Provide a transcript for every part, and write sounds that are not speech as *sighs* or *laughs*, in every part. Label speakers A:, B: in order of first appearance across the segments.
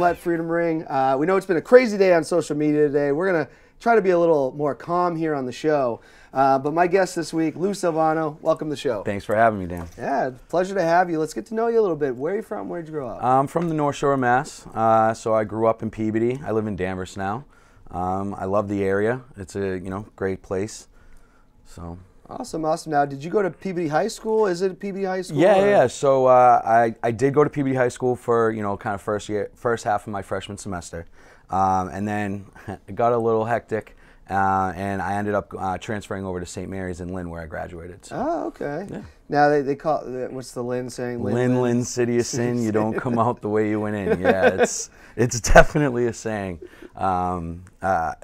A: Let Freedom Ring. Uh, we know it's been a crazy day on social media today. We're going to try to be a little more calm here on the show. Uh, but my guest this week, Lew Silvano, welcome to the show.
B: Thanks for having me, Dan.
A: Yeah, pleasure to have you. Let's get to know you a little bit. Where are you from? Where'd you grow up?
B: I'm from the North Shore of Mass, uh, so I grew up in Peabody. I live in Danvers now. Um, I love the area. It's a you know great place. So
A: Awesome, awesome. Now, did you go to Peabody High School? Is it Peabody High School?
B: yeah,
A: or-
B: yeah. So uh, I I did go to Peabody High School for you know kind of first year, first half of my freshman semester, um, and then *laughs* it got a little hectic, uh, and I ended up uh, transferring over to St. Mary's in Lynn where I graduated. So.
A: Oh, okay. Now they, they call what's the Lynn saying?
B: Lynn, Lynn, city of *laughs* sin. You don't come out the way you went in. *laughs* Yeah, it's it's definitely a saying. Um, uh,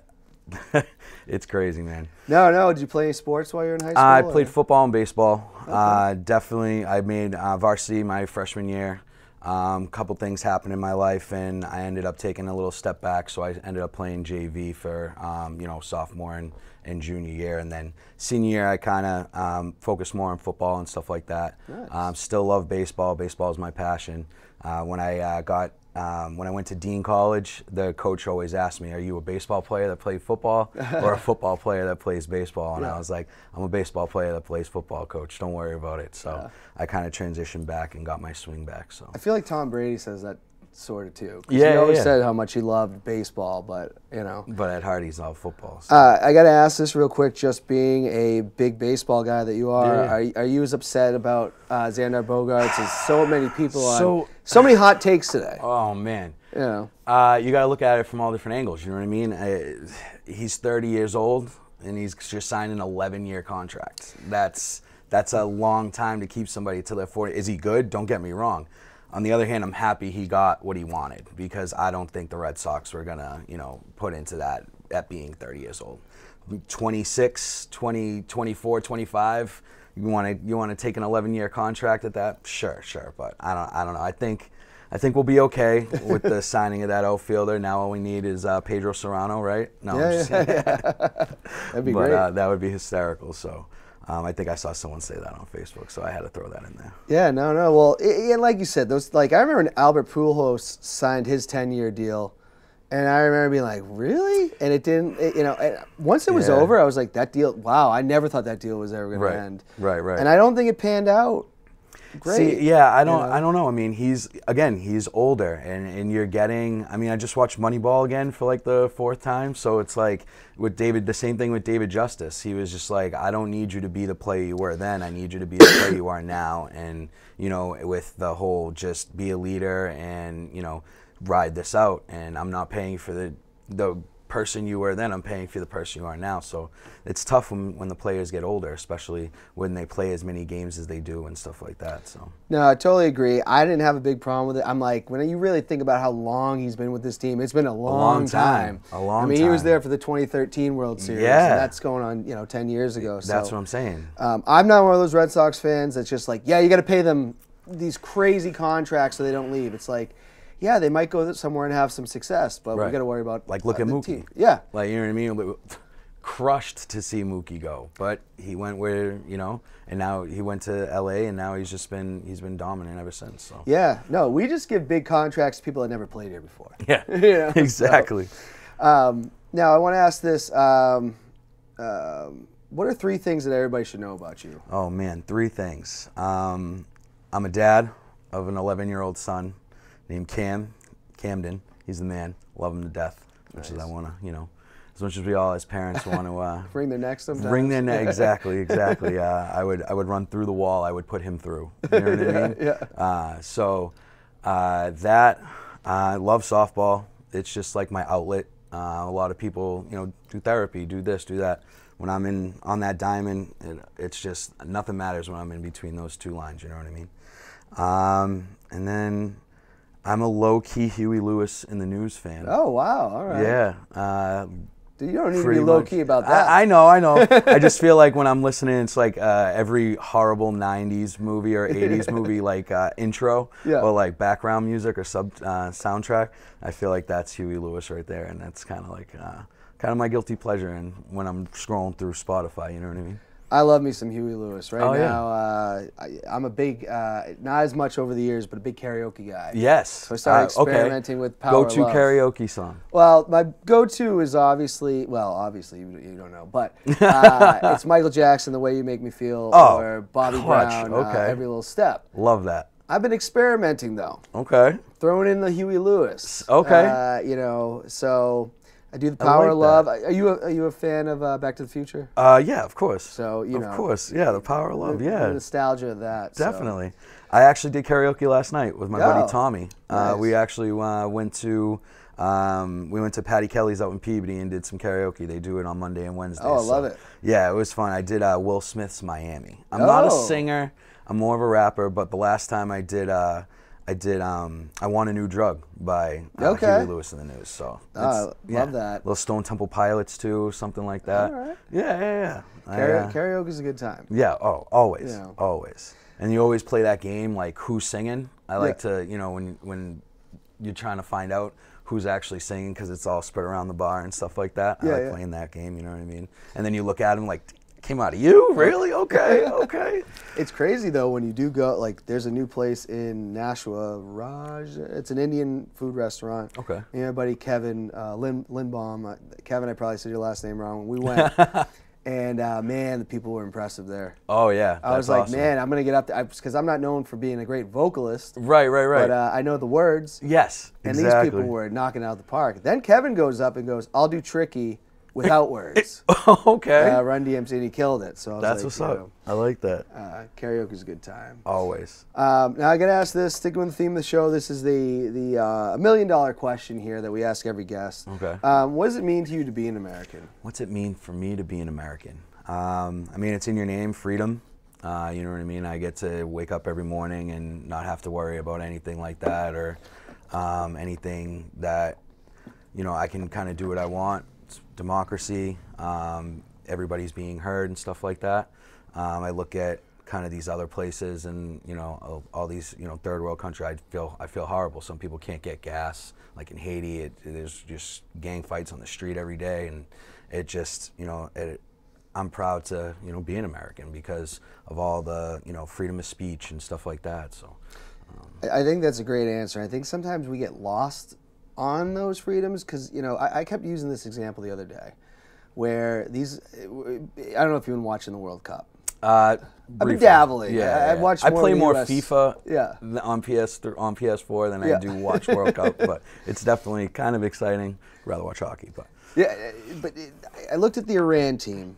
B: it's crazy, man.
A: No, no. Did you play any sports while you were in high school?
B: I
A: or-
B: played football and baseball. Uh, definitely, I made uh, varsity my freshman year. A um, couple things happened in my life, and I ended up taking a little step back. So I ended up playing JV for um, you know sophomore and, and junior year, and then senior year I kind of um, focused more on football and stuff like that.
A: Nice.
B: Um, still love baseball. Baseball is my passion. Uh, when I uh, got um, when I went to Dean College, the coach always asked me, "Are you a baseball player that played football, *laughs* or a football player that plays baseball?" And
A: Yeah.
B: I was like, "I'm a baseball player that plays football, coach. Don't worry about it." So I kind of transitioned back and got my swing back. So
A: I feel like Tom Brady says that sort of too.
B: Yeah,
A: he always
B: yeah.
A: said how much he loved baseball, but you know.
B: but at heart, he's all football. So.
A: Uh, I got to ask this real quick. Just being a big baseball guy that you are,
B: Yeah.
A: are, are you as upset about uh, Xander Bogaerts as so many people on?
B: So-
A: So many hot takes today.
B: oh man.
A: You know.
B: Uh, you got to look at it from all different angles. You know what I mean? Uh, he's 30 years old and he's just signed an 11 year contract. That's that's a long time to keep somebody till they're 40. Is he good? Don't get me wrong. On the other hand, I'm happy he got what he wanted because I don't think the Red Sox were gonna, you know, put into that at being 30 years old. 26, 20, 24, 25. You want to you want to take an 11 year contract at that? Sure, sure. But I don't I don't know. I think I think we'll be okay with the *laughs* signing of that outfielder. Now all we need is uh, Pedro Serrano, right? No,
A: Yeah,
B: just
A: yeah,
B: kidding. *laughs*
A: That'd be
B: but
A: great.
B: uh, that would be hysterical. So um, I think I saw someone say that on Facebook, so I had to throw that in there.
A: yeah, no, no. Well, i and like you said, those like I remember when Albert Pujols signed his ten-year deal, and I remember being like, really? And it didn't. It, you know, and once it was
B: Yeah.
A: over, I was like, that deal. Wow, I never thought that deal was ever going
B: Right,
A: to end.
B: right, right.
A: And I don't think it panned out. Great.
B: See, yeah, I don't,
A: know?
B: I don't know. I mean, he's again, he's older, and, and you're getting. I mean, I just watched Moneyball again for like the fourth time, so it's like with David, the same thing with David Justice. He was just like, I don't need you to be the player you were then. I need you to be the player you are now, and you know, with the whole just be a leader and you know, ride this out. And I'm not paying for the the person you were then. I'm paying for the person you are now. So it's tough when when the players get older, especially when they play as many games as they do and stuff like that. So.
A: No, I totally agree. I didn't have a big problem with it. I'm like, when you really think about how long he's been with this team, it's been a long,
B: long time. A long
A: I mean, he was there for the 2013 World Series.
B: Yeah.
A: And that's going on, you know, 10 years ago. So,
B: That's what I'm saying.
A: Um, I'm not one of those Red Sox fans that's just like, yeah, you got to pay them these crazy contracts so they don't leave. It's like, yeah, they might go somewhere and have some success, but we got to worry about
B: Like look
A: uh,
B: at Mookie.
A: team. Yeah.
B: Like you know what I mean? Crushed to see Mookie go, but he went where you know, and now he went to L.A. and now he's just been he's been dominant ever since. So
A: Yeah. No, we just give big contracts to people that never played here before.
B: yeah, *laughs*
A: You know, so-
B: exactly.
A: Um, now, I want to ask this. Um, um, what are three things that everybody should know about you?
B: Oh man, three things. Um, I'm a dad of an 11 year old son named Cam Camden. He's the man. Love him to death. As much as I want to, you know, as much as we all as parents want to. Uh, *laughs*
A: Bring their necks sometimes.
B: Bring their neck *laughs* exactly, exactly. Uh, I would I would run through the wall. I would put him through. You know what I *laughs* mean?
A: yeah.
B: Uh, so uh, that I love softball. It's just like my outlet. Uh, a lot of people, you know, do therapy, do this, do that. When I'm in on that diamond, it, it's just nothing matters when I'm in between those two lines. You know what I mean? Um, and then I'm a low key Huey Lewis and the News fan.
A: Oh wow! All right.
B: Yeah. Uh,
A: Dude, you don't need to be low
B: much.
A: key about that.
B: I, I know, I know. *laughs* I just feel like when I'm listening, it's like uh, every horrible '90s movie or '80s *laughs* movie, like uh, intro
A: Yeah.
B: or like background music or sub uh, soundtrack. I feel like that's Huey Lewis right there, and that's kind of like uh, kind of my guilty pleasure. And when I'm scrolling through Spotify, you know what I mean?
A: I love me some Huey Lewis. Right
B: Oh, yeah.
A: now, uh, I, I'm a big, uh, not as much over the years, but a big karaoke guy.
B: Yes.
A: So I started
B: Uh, okay.
A: experimenting with Power
B: Go to karaoke song.
A: Well, my go-to is obviously, well, obviously you, you don't know, but *laughs* uh, it's Michael Jackson, "The Way You Make Me Feel,"
B: Oh,
A: or Bobby
B: clutch,
A: Brown, uh,
B: okay.
A: "Every Little Step."
B: Love that.
A: I've been experimenting though,
B: Okay.
A: throwing in the Huey Lewis.
B: Okay.
A: Uh, you know, so I do the Power
B: like
A: of Love.
B: that.
A: Are you a, are you a fan of uh, Back to the Future?
B: Uh, yeah, of course.
A: So you
B: of
A: know,
B: course, yeah, the power of love.
A: the
B: Yeah,
A: nostalgia of that. so.
B: definitely. I actually did karaoke last night with my
A: Oh,
B: buddy Tommy. Uh,
A: nice.
B: we actually uh, went to um, we went to Patty Kelly's out in Peabody and did some karaoke. They do it on Monday and Wednesday.
A: Oh, I love it.
B: Yeah, it was fun. I did uh, Will Smith's Miami. I'm not a
A: Oh.
B: singer. I'm more of a rapper. But the last time I did. I did. Um, I want a new drug by uh,
A: Okay.
B: Huey Lewis and the News. So
A: Oh,
B: it's-
A: love that.
B: Little Stone Temple Pilots too, something like that.
A: All right.
B: Yeah, yeah, yeah. I,
A: Kara-
B: uh,
A: karaoke is a good time.
B: yeah. Oh, always,
A: Yeah.
B: always. And you always play that game like who's singing. I like
A: Yeah.
B: to, you know, when when you're trying to find out who's actually singing because it's all spread around the bar and stuff like that.
A: Yeah,
B: I like
A: yeah.
B: playing that game. You know what I mean? And then you look at them like, came out of you, really? Okay, *laughs* okay.
A: It's crazy though when you do go like there's a new place in Nashua, Raj. It's an Indian food restaurant.
B: Okay.
A: You know, buddy Kevin uh, Lin, Lindbaum. Uh, Kevin, I probably said your last name wrong. We went, *laughs* and uh, man, the people were impressive there.
B: Oh yeah.
A: I was like,
B: awesome.
A: man, I'm gonna get up there because I'm not known for being a great vocalist,
B: Right, right, right.
A: but uh, I know the words.
B: yes,
A: And
B: exactly.
A: these people were knocking out the park. Then Kevin goes up and goes, "I'll do tricky without *laughs* words."
B: okay.
A: uh, Run DMC, and he killed it. So I was
B: That's
A: like,
B: what's up.
A: know,
B: I like that.
A: uh, karaoke's a good time.
B: Always.
A: Um, now I got to ask this. Sticking with the theme of the show, this is the the uh, a million dollar question here that we ask every guest.
B: Okay.
A: Um, what does it mean to you to be an American?
B: What's it mean for me to be an American? Um, I mean, it's in your name, freedom. Uh, you know what I mean? I get to wake up every morning and not have to worry about anything like that or um, anything that, you know, I can kind of do what I want. Democracy. Um, everybody's being heard and stuff like that. Um, I look at kind of these other places and you know all, these you know third world country I feel I feel horrible some people can't get gas like in Haiti it, there's just gang fights on the street every day and it just you know it, I'm proud to you know be an American because of all the you know freedom of speech and stuff like that so
A: I I think that's a great answer. I think sometimes we get lost on those freedoms because you know I, I kept using this example the other day, where these I don't know if you've been watching the World Cup.
B: uh,
A: I've been dabbling.
B: yeah,
A: I-
B: yeah,
A: I've watched
B: I play more
A: US.
B: FIFA
A: Yeah.
B: on PS on PS4 than
A: Yeah.
B: I do watch World Cup *laughs* but it's definitely kind of exciting rather watch hockey but
A: Yeah, uh, but it, I looked at the Iran team,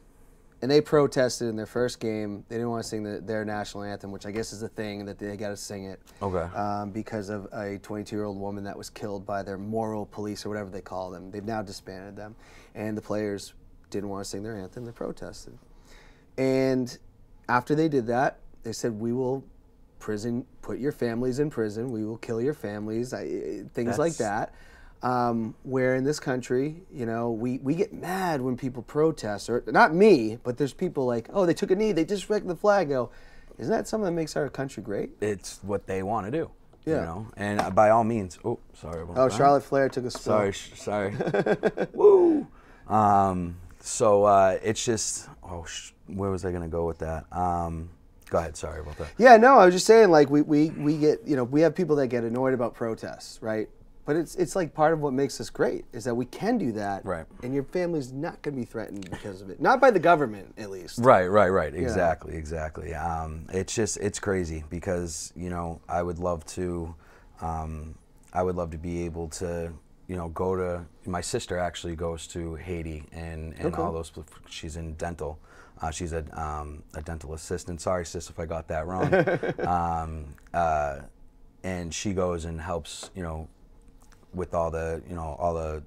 A: and they protested in their first game. They didn't want to sing the, their national anthem, which I guess is a thing that they got to sing it.
B: Okay.
A: Um, because of a 22-year-old woman that was killed by their moral police or whatever they call them. They've now disbanded them, and the players didn't want to sing their anthem. They protested, and after they did that, they said, "We will." Prison, put your families in prison. We will kill your families. I, things like that um, where in this country, you know, we, we get mad when people protest, or not me, but there's people like, oh, they took a knee, they disrespected the flag. Go, isn't that something that makes our country great?
B: it's what they want to do. You
A: Yeah.
B: know, and uh, by all means. Oh, sorry.
A: Oh,
B: that.
A: Charlotte Flair took a spill.
B: Sorry, sh- sorry. *laughs* Woo. Um, so uh, it's just. Oh, sh- where was I gonna go with that? Um, go ahead. Sorry about that.
A: Yeah, no, I was just saying, like, we, we, we get, you know, we have people that get annoyed about protests, right? But it's, it's like part of what makes us great is that we can do that.
B: Right.
A: And your family's not going to be threatened because of it. Not by the government, at least.
B: Right, right, right. Exactly, exactly. Um, it's just it's crazy because you know I would love to, um, I would love to be able to you know go to. My sister actually goes to Haiti and and all those. She's in dental. Uh, she's a um, a dental assistant. Sorry, sis, if I got that wrong. *laughs* um, uh, and she goes and helps you know with all the you know all the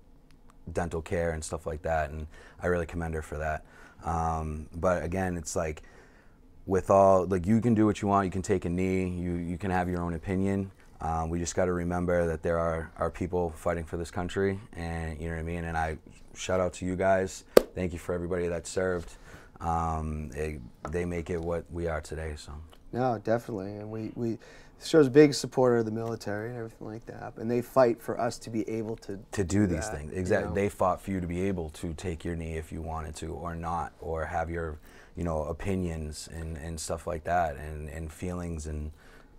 B: dental care and stuff like that and i really commend her for that. Um, but again it's like with all like you can do what you want you can take a knee you you can have your own opinion. Um, we just got to remember that there are, are people fighting for this country and you know what i mean? And i shout out to you guys. Thank you for everybody that served. Um, they make it what we are today so.
A: No, definitely, and we we shows a big supporter of the military and everything like that, and they fight for us to be able to
B: to do these
A: that,
B: things.
A: you
B: Exactly.
A: know?
B: They fought for you to be able to take your knee if you wanted to, or not, or have your you know, opinions and, and stuff like that, and, and feelings and,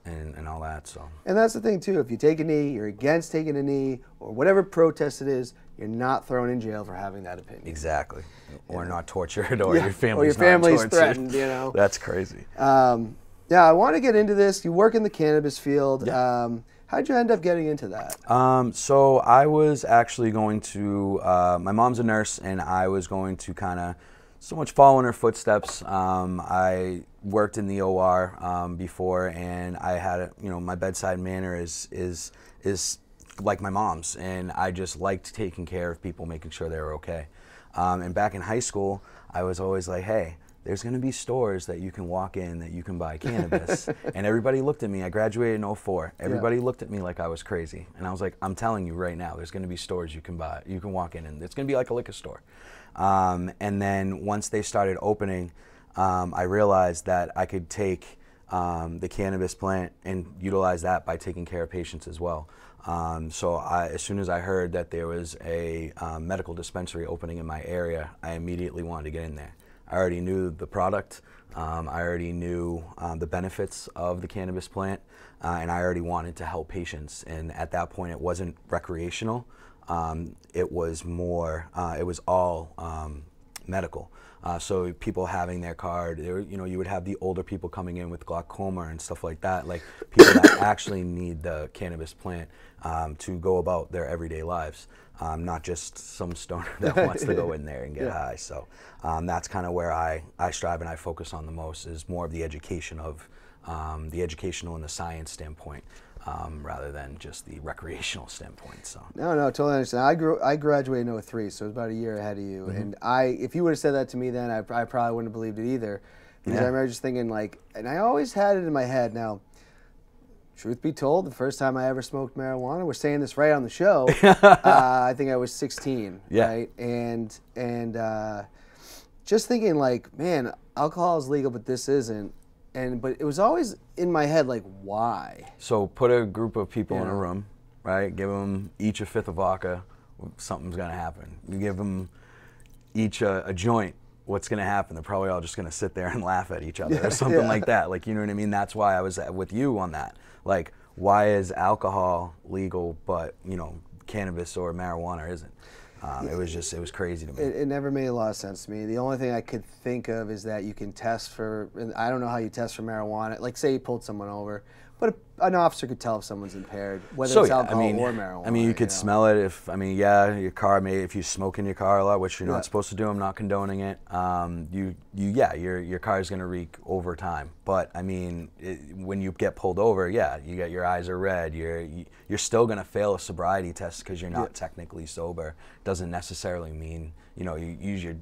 B: and and all that. So.
A: And that's the thing too. If you take a knee, you're against taking a knee, or whatever protest it is, you're not thrown in jail for having that opinion.
B: Exactly. Or not tortured, or
A: Yeah,
B: your
A: or your family's threatened, you know. *laughs*
B: That's crazy.
A: Um, yeah, I want to get into this. You work in the cannabis field.
B: Yeah.
A: Um, how'd you end up getting into that?
B: Um, so I was actually going to. Uh, my mom's a nurse, and I was going to kind of so much follow in her footsteps. Um, I worked in the OR um, before, and I had a, you know my bedside manner is is is like my mom's, and I just liked taking care of people, making sure they were okay. Um, and back in high school, I was always like, hey. There's going to be stores that you can walk in that you can buy *laughs* cannabis. and everybody looked at me. I graduated in 04. Everybody looked at me like I was crazy. And I was like, I'm telling you right now, there's going to be stores you can buy, you can walk in, and it's going to be like a liquor store. Um, and then once they started opening, um, I realized that I could take um, the cannabis plant and utilize that by taking care of patients as well. Um, so I, as soon as I heard that there was a um, medical dispensary opening in my area, I immediately wanted to get in there. I already knew the product. Um, I already knew um, the benefits of the cannabis plant, uh, and I already wanted to help patients. And at that point, it wasn't recreational. Um, it was more. Uh, it was all um, medical. Uh, so people having their card, there, you know, you would have the older people coming in with glaucoma and stuff like that, like people that actually need the cannabis plant um, to go about their everyday lives, um, not just some stoner *laughs* that *laughs* wants to go in there and get
A: Yeah.
B: high. So um, that's kind of where I, I strive and I focus on the most is more of the education of um, the educational and the science standpoint. Um, rather than just the recreational standpoint. So
A: No, no, totally understand. I grew, I graduated in 03, so it was about a year ahead of you.
B: Mm-hmm.
A: And I, if you would have said that to me then, I, I probably wouldn't have believed it either. Because I remember just thinking like, and I always had it in my head. Now, truth be told, the first time I ever smoked marijuana, we're saying this right on the show. *laughs* uh, I think I was 16,
B: Yeah.
A: right? And and uh, just thinking like, man, alcohol is legal, but this isn't. And but it was always in my head like, why?
B: So put a group of people in a room, right? Give them each a fifth of vodka. Something's gonna happen. You give them each a, a joint. What's gonna happen? They're probably all just gonna sit there and *laughs* laugh at each other or something
A: yeah.
B: like that. Like you know what I mean? That's why I was with you on that. Like, why is alcohol legal but you know cannabis or marijuana isn't? Um, it was just it was crazy to me.
A: It, it never made a lot of sense to me. The only thing I could think of is that you can test for, I don't know how you test for marijuana. Like, say you pulled someone over, but an officer could tell if someone's impaired, whether it's
B: yeah,
A: alcohol
B: I mean,
A: or marijuana.
B: I mean, you could
A: know?
B: smell it if I mean, yeah, your car may if you smoke in your car a lot, which you're
A: Yeah.
B: not supposed to do. I'm not condoning it. Um, you, you, yeah, your your car is gonna reek over time. But I mean, it, when you get pulled over, yeah, you get your eyes are red. You're you, you're still gonna fail a sobriety test because you're not
A: Yeah.
B: technically sober. Doesn't necessarily mean you know you use your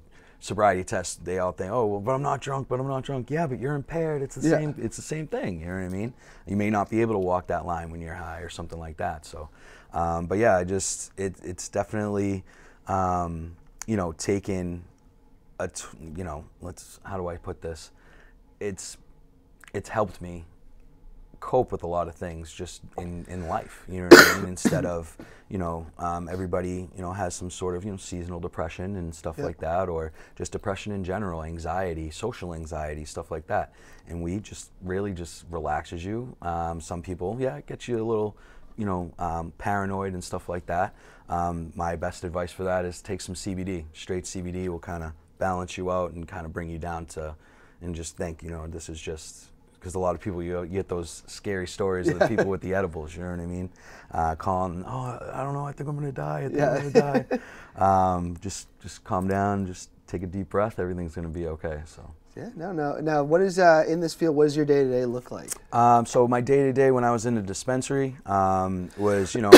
B: sobriety test. They all think, oh, well, but I'm not drunk. But I'm not drunk. Yeah, but you're impaired. It's the
A: Yeah.
B: same. It's the same thing. You know what I mean? You may not be able to walk that line when you're high or something like that. So, um, but yeah, I just it, it's definitely um, you know taken a t- you know let's how do I put this? It's it's helped me cope with a lot of things just in, in life. You know what I mean? Instead of, you know, um, everybody, you know, has some sort of, you know, seasonal depression and stuff
A: Yeah.
B: like that, or just depression in general, anxiety, social anxiety, stuff like that. And weed just really just relaxes you. Um, some people, yeah, it gets you a little, you know, um, paranoid and stuff like that. Um, my best advice for that is take some CBD. Straight CBD will kind of balance you out and kind of bring you down to, and just think, you know, this is just because a lot of people you, you get those scary stories of the people with the edibles. You know what I mean? Uh, calling, oh, I don't know, I think I'm gonna die. I think
A: Yeah.
B: I'm gonna die. um, just just calm down. Just take a deep breath. Everything's gonna be okay. So.
A: Yeah, no, no. Now, what is uh, in this field? What does your day to day look like?
B: Um, so my day to day when I was in the dispensary um, was, you know,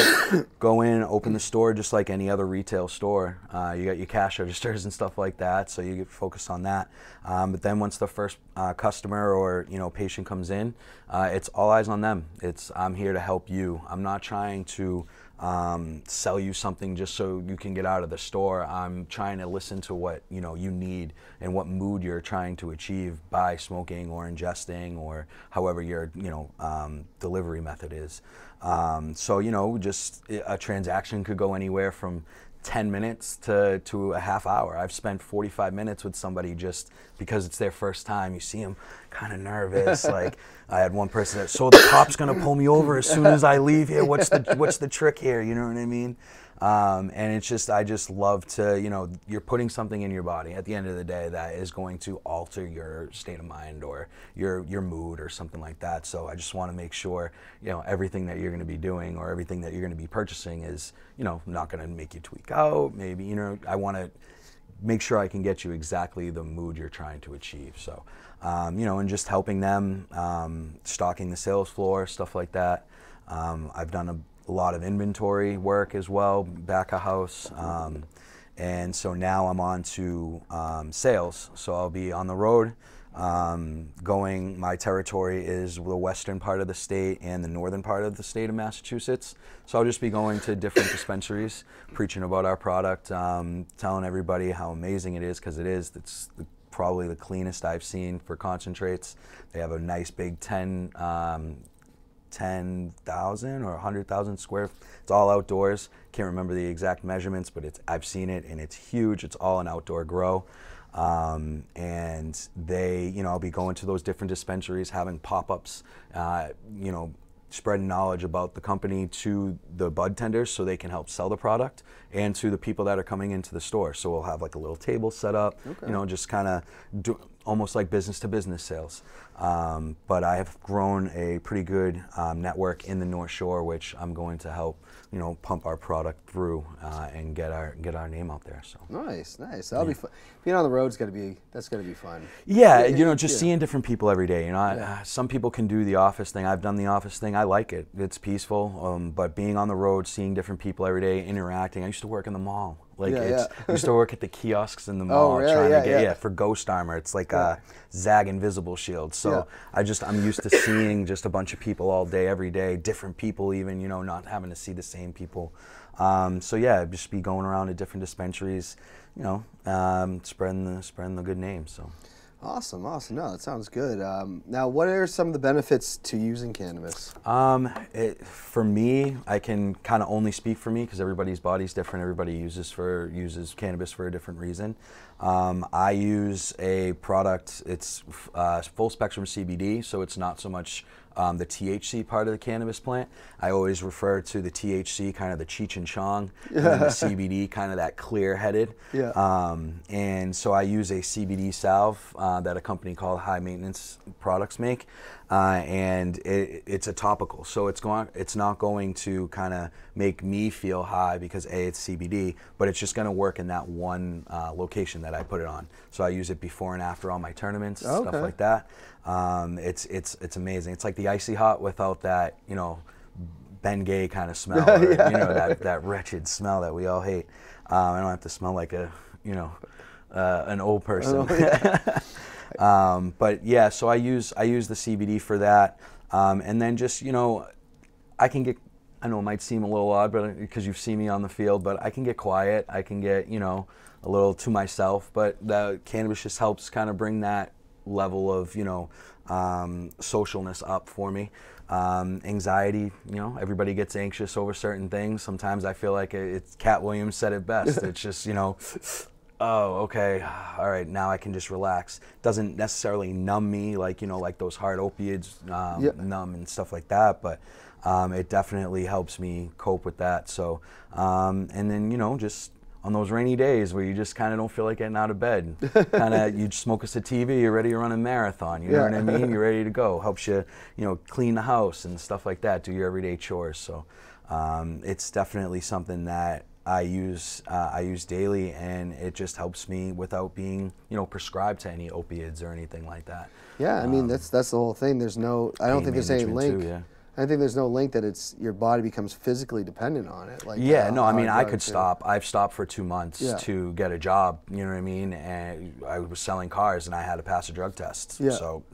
B: *coughs* go in, open the store just like any other retail store. Uh, you got your cash *laughs* registers and stuff like that, so you get focused on that. Um, but then once the first uh, customer or you know patient comes in, uh, it's all eyes on them. It's I'm here to help you. I'm not trying to um, sell you something just so you can get out of the store. I'm trying to listen to what you know you need and what mood you're trying to achieve by smoking or ingesting or however your you know um, delivery method is. Um, so you know, just a transaction could go anywhere from 10 minutes to, to a half hour. I've spent 45 minutes with somebody just because it's their first time. You see them kind of nervous. *laughs* like I had one person that, so the cop's gonna pull me over as soon as I leave here. What's the what's the trick here? You know what I mean? Um, and it's just I just love to you know you're putting something in your body at the end of the day that is going to alter your state of mind or your your mood or something like that. So I just want to make sure you know everything that you're going to be doing or everything that you're going to be purchasing is you know not going to make you tweak out. Maybe you know I want to make sure I can get you exactly the mood you're trying to achieve. So, um, you know, and just helping them, um, stocking the sales floor, stuff like that. Um, I've done a, a, lot of inventory work as well, back of house. Um, and so now I'm on to um, sales. So I'll be on the road. Um, going, my territory is the western part of the state and the northern part of the state of Massachusetts. So I'll just be going to different dispensaries, preaching about our product, um, telling everybody how amazing it is because it is. It's the, probably the cleanest I've seen for concentrates. They have a nice big 10, um, 10,000 or 100,000 square. It's all outdoors. Can't remember the exact measurements, but it's I've seen it and it's huge. It's all an outdoor grow. Um, and they, you know, I'll be going to those different dispensaries, having pop-ups, uh, you know, spreading knowledge about the company to the bud tenders so they can help sell the product and to the people that are coming into the store. So we'll have like a little table set up, okay. you know, just kind of almost like business to business sales. Um, but I have grown a pretty good um, network in the North Shore, which I'm going to help you know pump our product through uh, and get our get our name out there. So
A: nice, nice. That'll yeah. be fun. Being on the road's got to be that's got to be fun.
B: Yeah, yeah, you know, just yeah. seeing different people every day. You know, I, uh, some people can do the office thing. I've done the office thing. I like it. It's peaceful. Um, but being on the road, seeing different people every day, interacting. I used to work in the mall. Like yeah, it's, yeah. I used to work at the kiosks in the mall
A: oh, really?
B: trying
A: yeah,
B: to get yeah. for Ghost Armor. It's like a Zagg Invisible Shield. So I just I'm used to seeing just a bunch of people all day, every day, different people even. You know, not having to see the same people. Um, so yeah, just be going around to different dispensaries, you know, um, spreading the spreading the good name. So.
A: Awesome, awesome. No, that sounds good. Um, now, what are some of the benefits to using cannabis?
B: Um, it, for me, I can kind of only speak for me because everybody's body's different. Everybody uses for uses cannabis for a different reason. Um, I use a product. It's uh, full spectrum CBD, so it's not so much um, the THC part of the cannabis plant. I always refer to the THC kind of the Cheech and Chong, and the *laughs* CBD kind of that clear headed.
A: Yeah.
B: Um, and so I use a CBD salve uh, that a company called High Maintenance Products make, uh, and it, it's a topical. So it's going, it's not going to kind of make me feel high because a it's CBD, but it's just going to work in that one uh, location that I put it on. So I use it before and after all my tournaments, okay. stuff like that. Um, it's it's it's amazing. It's like the icy hot without that you know Bengay kind of smell, *laughs* or, yeah. you know that that wretched smell that we all hate. Um, I don't have to smell like a you know uh, an old person. Oh, yeah. *laughs* um, but yeah, so I use I use the CBD for that, um, and then just you know I can get. I know it might seem a little odd, but because you've seen me on the field, but I can get quiet. I can get you know a little to myself. But the cannabis just helps kind of bring that level of you know um, socialness up for me. Um, anxiety, you know, everybody gets anxious over certain things. Sometimes I feel like it's Katt Williams said it best. *laughs* it's just you know, oh okay, *sighs* all right, now I can just relax. Doesn't necessarily numb me like you know like those hard opiates um, numb and stuff like that, but. Um, it definitely helps me cope with that. So, um, and then you know, just on those rainy days where you just kind of don't feel like getting out of bed. *laughs* kind of you smoke a sativa, you're ready to run a marathon. You know yeah. what I mean? You're ready to go. *laughs* Helps you, you know, clean the house and stuff like that. Do your everyday chores. So um, it's definitely something that I use uh, I use daily, and it just helps me without being you know prescribed to any opiates or anything like that.
A: Yeah, I mean um, that's that's the whole thing. There's no I don't think there's any link. Too, yeah I think there's no link that it's your body becomes physically dependent on it.
B: Like yeah, uh, no, I mean I could stop. I've stopped for two months yeah. to get a job. You know what I mean? And I was selling cars, and I had to pass a drug test. Yeah. So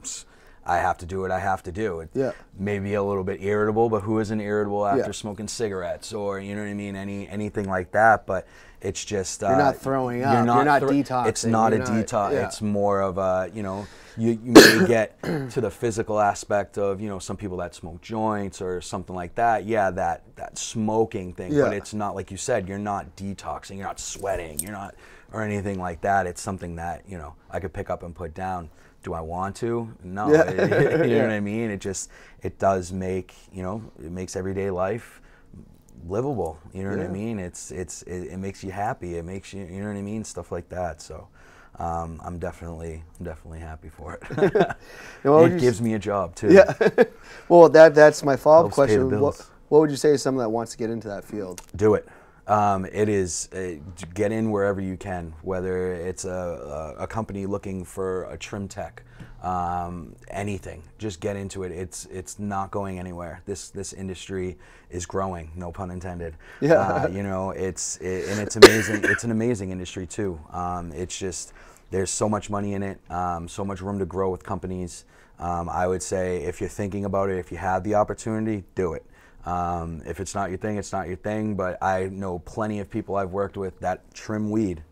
B: I have to do what I have to do. It
A: Yeah.
B: Maybe a little bit irritable, but who isn't irritable after
A: Yeah.
B: smoking cigarettes or you know what I mean? Any anything like that. But it's just uh, you're
A: not throwing up. You're not detoxing.
B: It's not
A: You're
B: a
A: not-
B: detox.
A: yeah.
B: It's more of a you know you, you may *coughs* get to the physical aspect of you know some people that smoke joints or something like that. Yeah, that that smoking thing. But it's not like you said. You're not detoxing. You're not sweating. You're not or anything like that. It's something that you know I could pick up and put down. Do I want to? No.
A: Yeah. *laughs*
B: you know *laughs* what I mean? It just it does make you know it makes everyday life livable. You know what I mean? It's it's it, it makes you happy. It makes you you know what I mean? Stuff like that. So um, I'm definitely I'm definitely happy for it. *laughs* It gives me a job too.
A: Yeah. well, that that's my follow up
B: Helps pay the
A: question. What, what would you say to someone that wants to get into that field?
B: Do it. Um, it is uh, get in wherever you can, whether it's a, a, a company looking for a trim tech, um, anything. Just get into it. It's it's not going anywhere. This this industry is growing. No pun intended. *laughs*
A: Yeah.
B: Uh, you know, it's it, and it's amazing. it's an amazing industry too. Um, it's just there's so much money in it, um, so much room to grow with companies. Um, I would say if you're thinking about it, if you have the opportunity, do it. Um, if it's not your thing, it's not your thing. But I know plenty of people I've worked with that trim weed.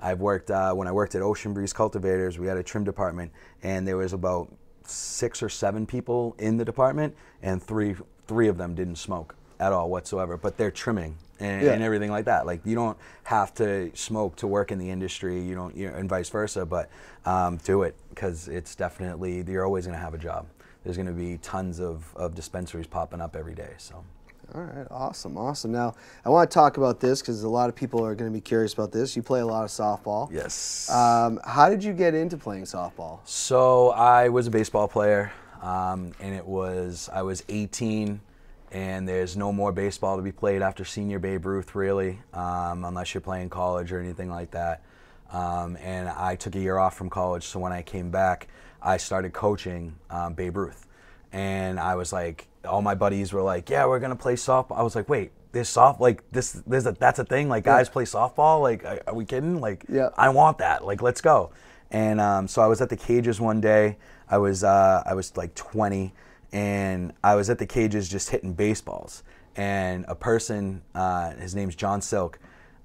B: I've worked uh, when I worked at Ocean Breeze Cultivators. We had a trim department, and there was about six or seven people in the department, and three three of them didn't smoke at all whatsoever. But they're trimming and,
A: Yeah.
B: and everything like that. Like you don't have to smoke to work in the industry. You don't, you know, and vice versa. But um, do it because it's definitely you're always going to have a job. There's going to be tons of, of dispensaries popping up every day. So.
A: All right, awesome, awesome. Now, I want to talk about this because a lot of people are going to be curious about this. You play a lot of softball.
B: Yes.
A: Um, how did you get into playing softball?
B: So I was a baseball player, um, and it was I was 18, and there's no more baseball to be played after senior Babe Ruth, really, um, unless you're playing college or anything like that. Um, and I took a year off from college, so when I came back, I started coaching um, Babe Ruth, and I was like, all my buddies were like, "Yeah, we're gonna play softball." I was like, "Wait, there's soft like this? There's a that's a thing? Like guys
A: Yeah.
B: play softball? Like, are, are we kidding? Like,
A: Yeah.
B: I want that. Like, let's go." And um, so I was at the cages one day. I was uh, I was like 20, and I was at the cages just hitting baseballs. And a person, uh, his name's John Silk.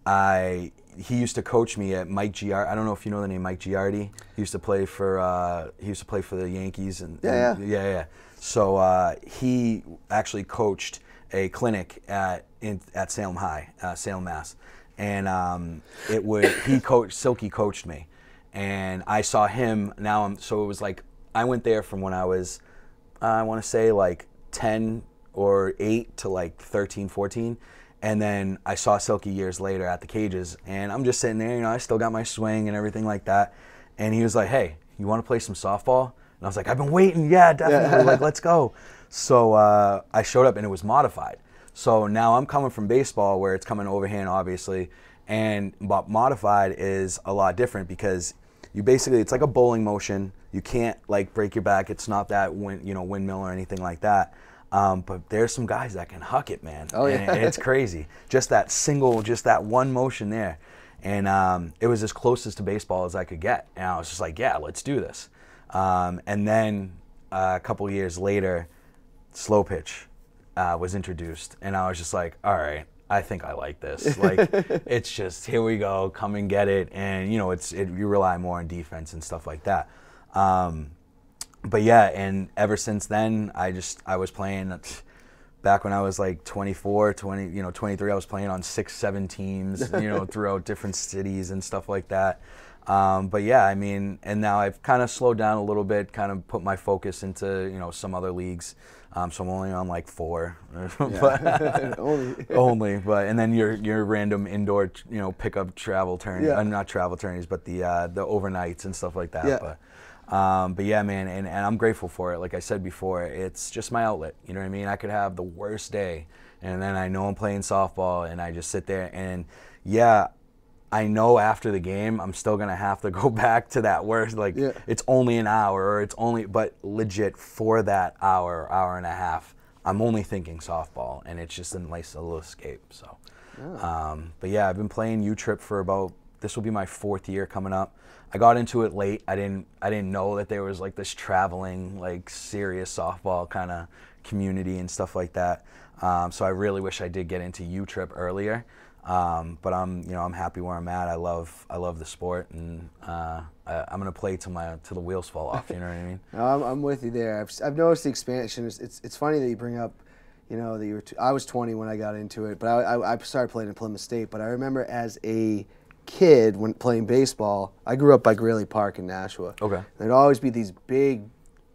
B: I he used to coach me at Mike Giardi. I don't know if you know the name Mike Giardi. He used to play for uh, he used to play for the Yankees and
A: Yeah,
B: and- yeah, yeah. So uh, he actually coached a clinic at in, at Salem High, uh, Salem, Mass, and um, it would he *laughs* coached Silky coached me, and I saw him. Now I'm so it was like I went there from when I was uh, I want to say like 10 or 8 to like 13, 14. And then I saw Silky years later at the cages, and I'm just sitting there, you know, I still got my swing and everything like that. And he was like, "Hey, you want to play some softball?" And I was like, "I've been waiting, yeah, definitely, like let's go." *laughs* So uh, I showed up, and it was modified. So now I'm coming from baseball, where it's coming overhand, obviously, and but modified is a lot different because you basically it's like a bowling motion. You can't like break your back. It's not that wind, you know windmill or anything like that. Um, but there's some guys that can huck it, man.
A: Oh,
B: And
A: yeah.
B: it's crazy. *laughs* Just that single, just that one motion there, and um, it was as closest to baseball as I could get. And I was just like, yeah, let's do this. Um, and then uh, a couple years later, slow pitch uh, was introduced, and I was just like, all right, I think I like this. Like, *laughs* it's just here we go, come and get it, and you know, it's it, you rely more on defense and stuff like that. Um, but yeah, and ever since then, I just I was playing. Back when I was like 24, 20, you know, 23, I was playing on six, seven teams, you know, *laughs* throughout different cities and stuff like that. Um, but yeah, I mean, and now I've kind of slowed down a little bit, kind of put my focus into you know some other leagues. Um, so I'm only on like four, *laughs* but *laughs*
A: Only-
B: only. But and then your your random indoor, you know, pickup travel tourneys,
A: Yeah.
B: uh, not travel tourneys, but the uh, the overnights and stuff like that.
A: Yeah.
B: But um, but yeah, man, and, and I'm grateful for it. Like I said before, it's just my outlet. You know what I mean? I could have the worst day, and then I know I'm playing softball, and I just sit there and yeah. I know after the game I'm still gonna have to *laughs* go back to that worst. Like
A: Yeah.
B: it's only an hour, or it's only, but legit for that hour, hour and a half, I'm only thinking softball, and it's just a nice little escape. So, um, but yeah, I've been playing U Trip for about this will be my fourth year coming up. I got into it late. I didn't I didn't know that there was like this traveling like serious softball kind of community and stuff like that. Um, so I really wish I did get into U Trip earlier. Um, but I'm, you know, I'm happy where I'm at. I love, I love the sport, and uh, I, am gonna play till my till the wheels fall off. You know what I mean? *laughs*
A: no, I'm, I'm with you there. I've, I've noticed the expansion. It's, it's, it's funny that you bring up, you know, that you were. T- I was 20 when I got into it, but I, I, I started playing in Plymouth State. But I remember as a kid when playing baseball, I grew up by Greeley Park in Nashua.
B: Okay.
A: There'd always be these big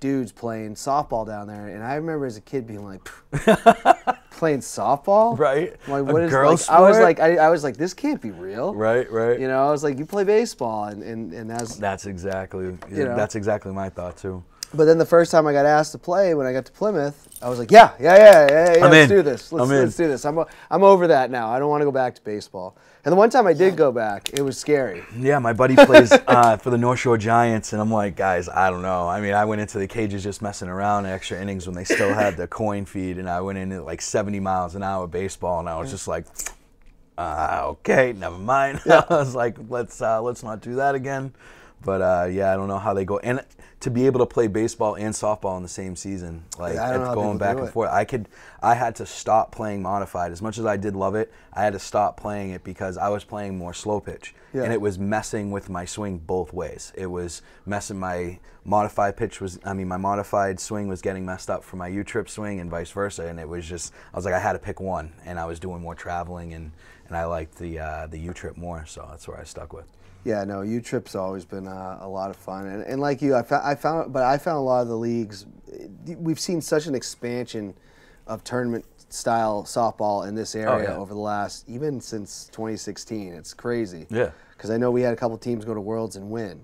A: dudes playing softball down there, and I remember as a kid being like, *laughs* playing softball,
B: right?
A: I'm like what is like? I was like, I, I, was like, this can't be real,
B: right? Right.
A: You know, I was like, you play baseball, and and, and that's
B: that's exactly
A: you know,
B: that's exactly my thought too.
A: But then the first time I got asked to play, when I got to Plymouth, I was like, yeah, yeah, yeah, yeah, yeah. Let's
B: in.
A: do this. Let's,
B: I'm in.
A: let's do this. I'm, I'm over that now. I don't want to go back to baseball. And the one time I did go back, it was scary.
B: Yeah, my buddy plays *laughs* uh, for the North Shore Giants, and I'm like, guys, I don't know. I mean, I went into the cages just messing around extra innings when they still had the coin feed, and I went in at like 70 miles an hour baseball, and I was just like, uh, okay, never mind. *laughs* Yeah. I was like, let's uh, let's not do that again. But uh, yeah, I don't know how they go. And to be able to play baseball and softball in the same season, like
A: yeah,
B: going back and forth, I could, I had to stop playing modified. As much as I did love it, I had to stop playing it because I was playing more slow pitch, yeah. and it was messing with my swing both ways. It was messing my modified pitch was, I mean, my modified swing was getting messed up for my U trip swing and vice versa. And it was just, I was like, I had to pick one, and I was doing more traveling, and and I liked the uh, the U trip more, so that's where I stuck with.
A: Yeah, no, U Trip's always been uh, a lot of fun, and, and like you, I, fa- I found, but I found a lot of the leagues. We've seen such an expansion of tournament style softball in this area oh, yeah. over the last, even since 2016. It's crazy.
B: Yeah.
A: Because I know we had a couple teams go to Worlds and win,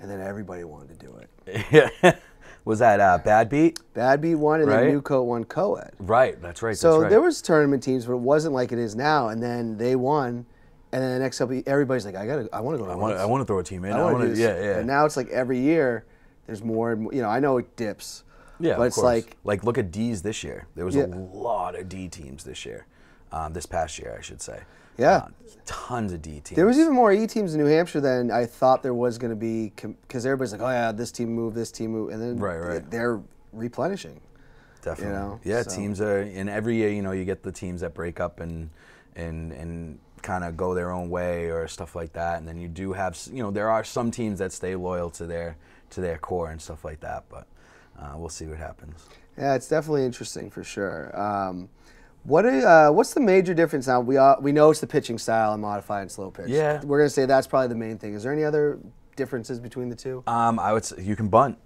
A: and then everybody wanted to do
B: it. Yeah. *laughs* Was that uh, Bad Beat?
A: Bad Beat won, and right. then Newcoat won co-ed.
B: Right, that's right.
A: So
B: that's right.
A: there was tournament teams, but it wasn't like it is now. And then they won, and then the next couple, everybody's like, I gotta, I want to go. To
B: I want, I want to throw a team in.
A: I,
B: I
A: want to,
B: yeah, yeah.
A: And now it's like every year, there's more and more. You know, I know it dips.
B: Yeah,
A: but it's
B: course.
A: like,
B: like look at D's this year. There was yeah. a lot of D teams this year, um, this past year, I should say.
A: Yeah, uh,
B: tons of D teams.
A: There was even more E teams in New Hampshire than I thought there was going to be, because everybody's like, oh yeah, this team moved, this team moved, and then
B: right, right.
A: they're replenishing.
B: Definitely.
A: You know?
B: Yeah,
A: so.
B: teams are, and every year, you know, you get the teams that break up and and and kind of go their own way or stuff like that. And then you do have, you know, there are some teams that stay loyal to their to their core and stuff like that. But uh, we'll see what happens.
A: Yeah, it's definitely interesting for sure. Um, what are, uh, what's the major difference now? We we know it's the pitching style and modified and slow pitch.
B: Yeah,
A: we're gonna say that's probably the main thing. Is there any other differences between the two?
B: Um, I would say you can bunt.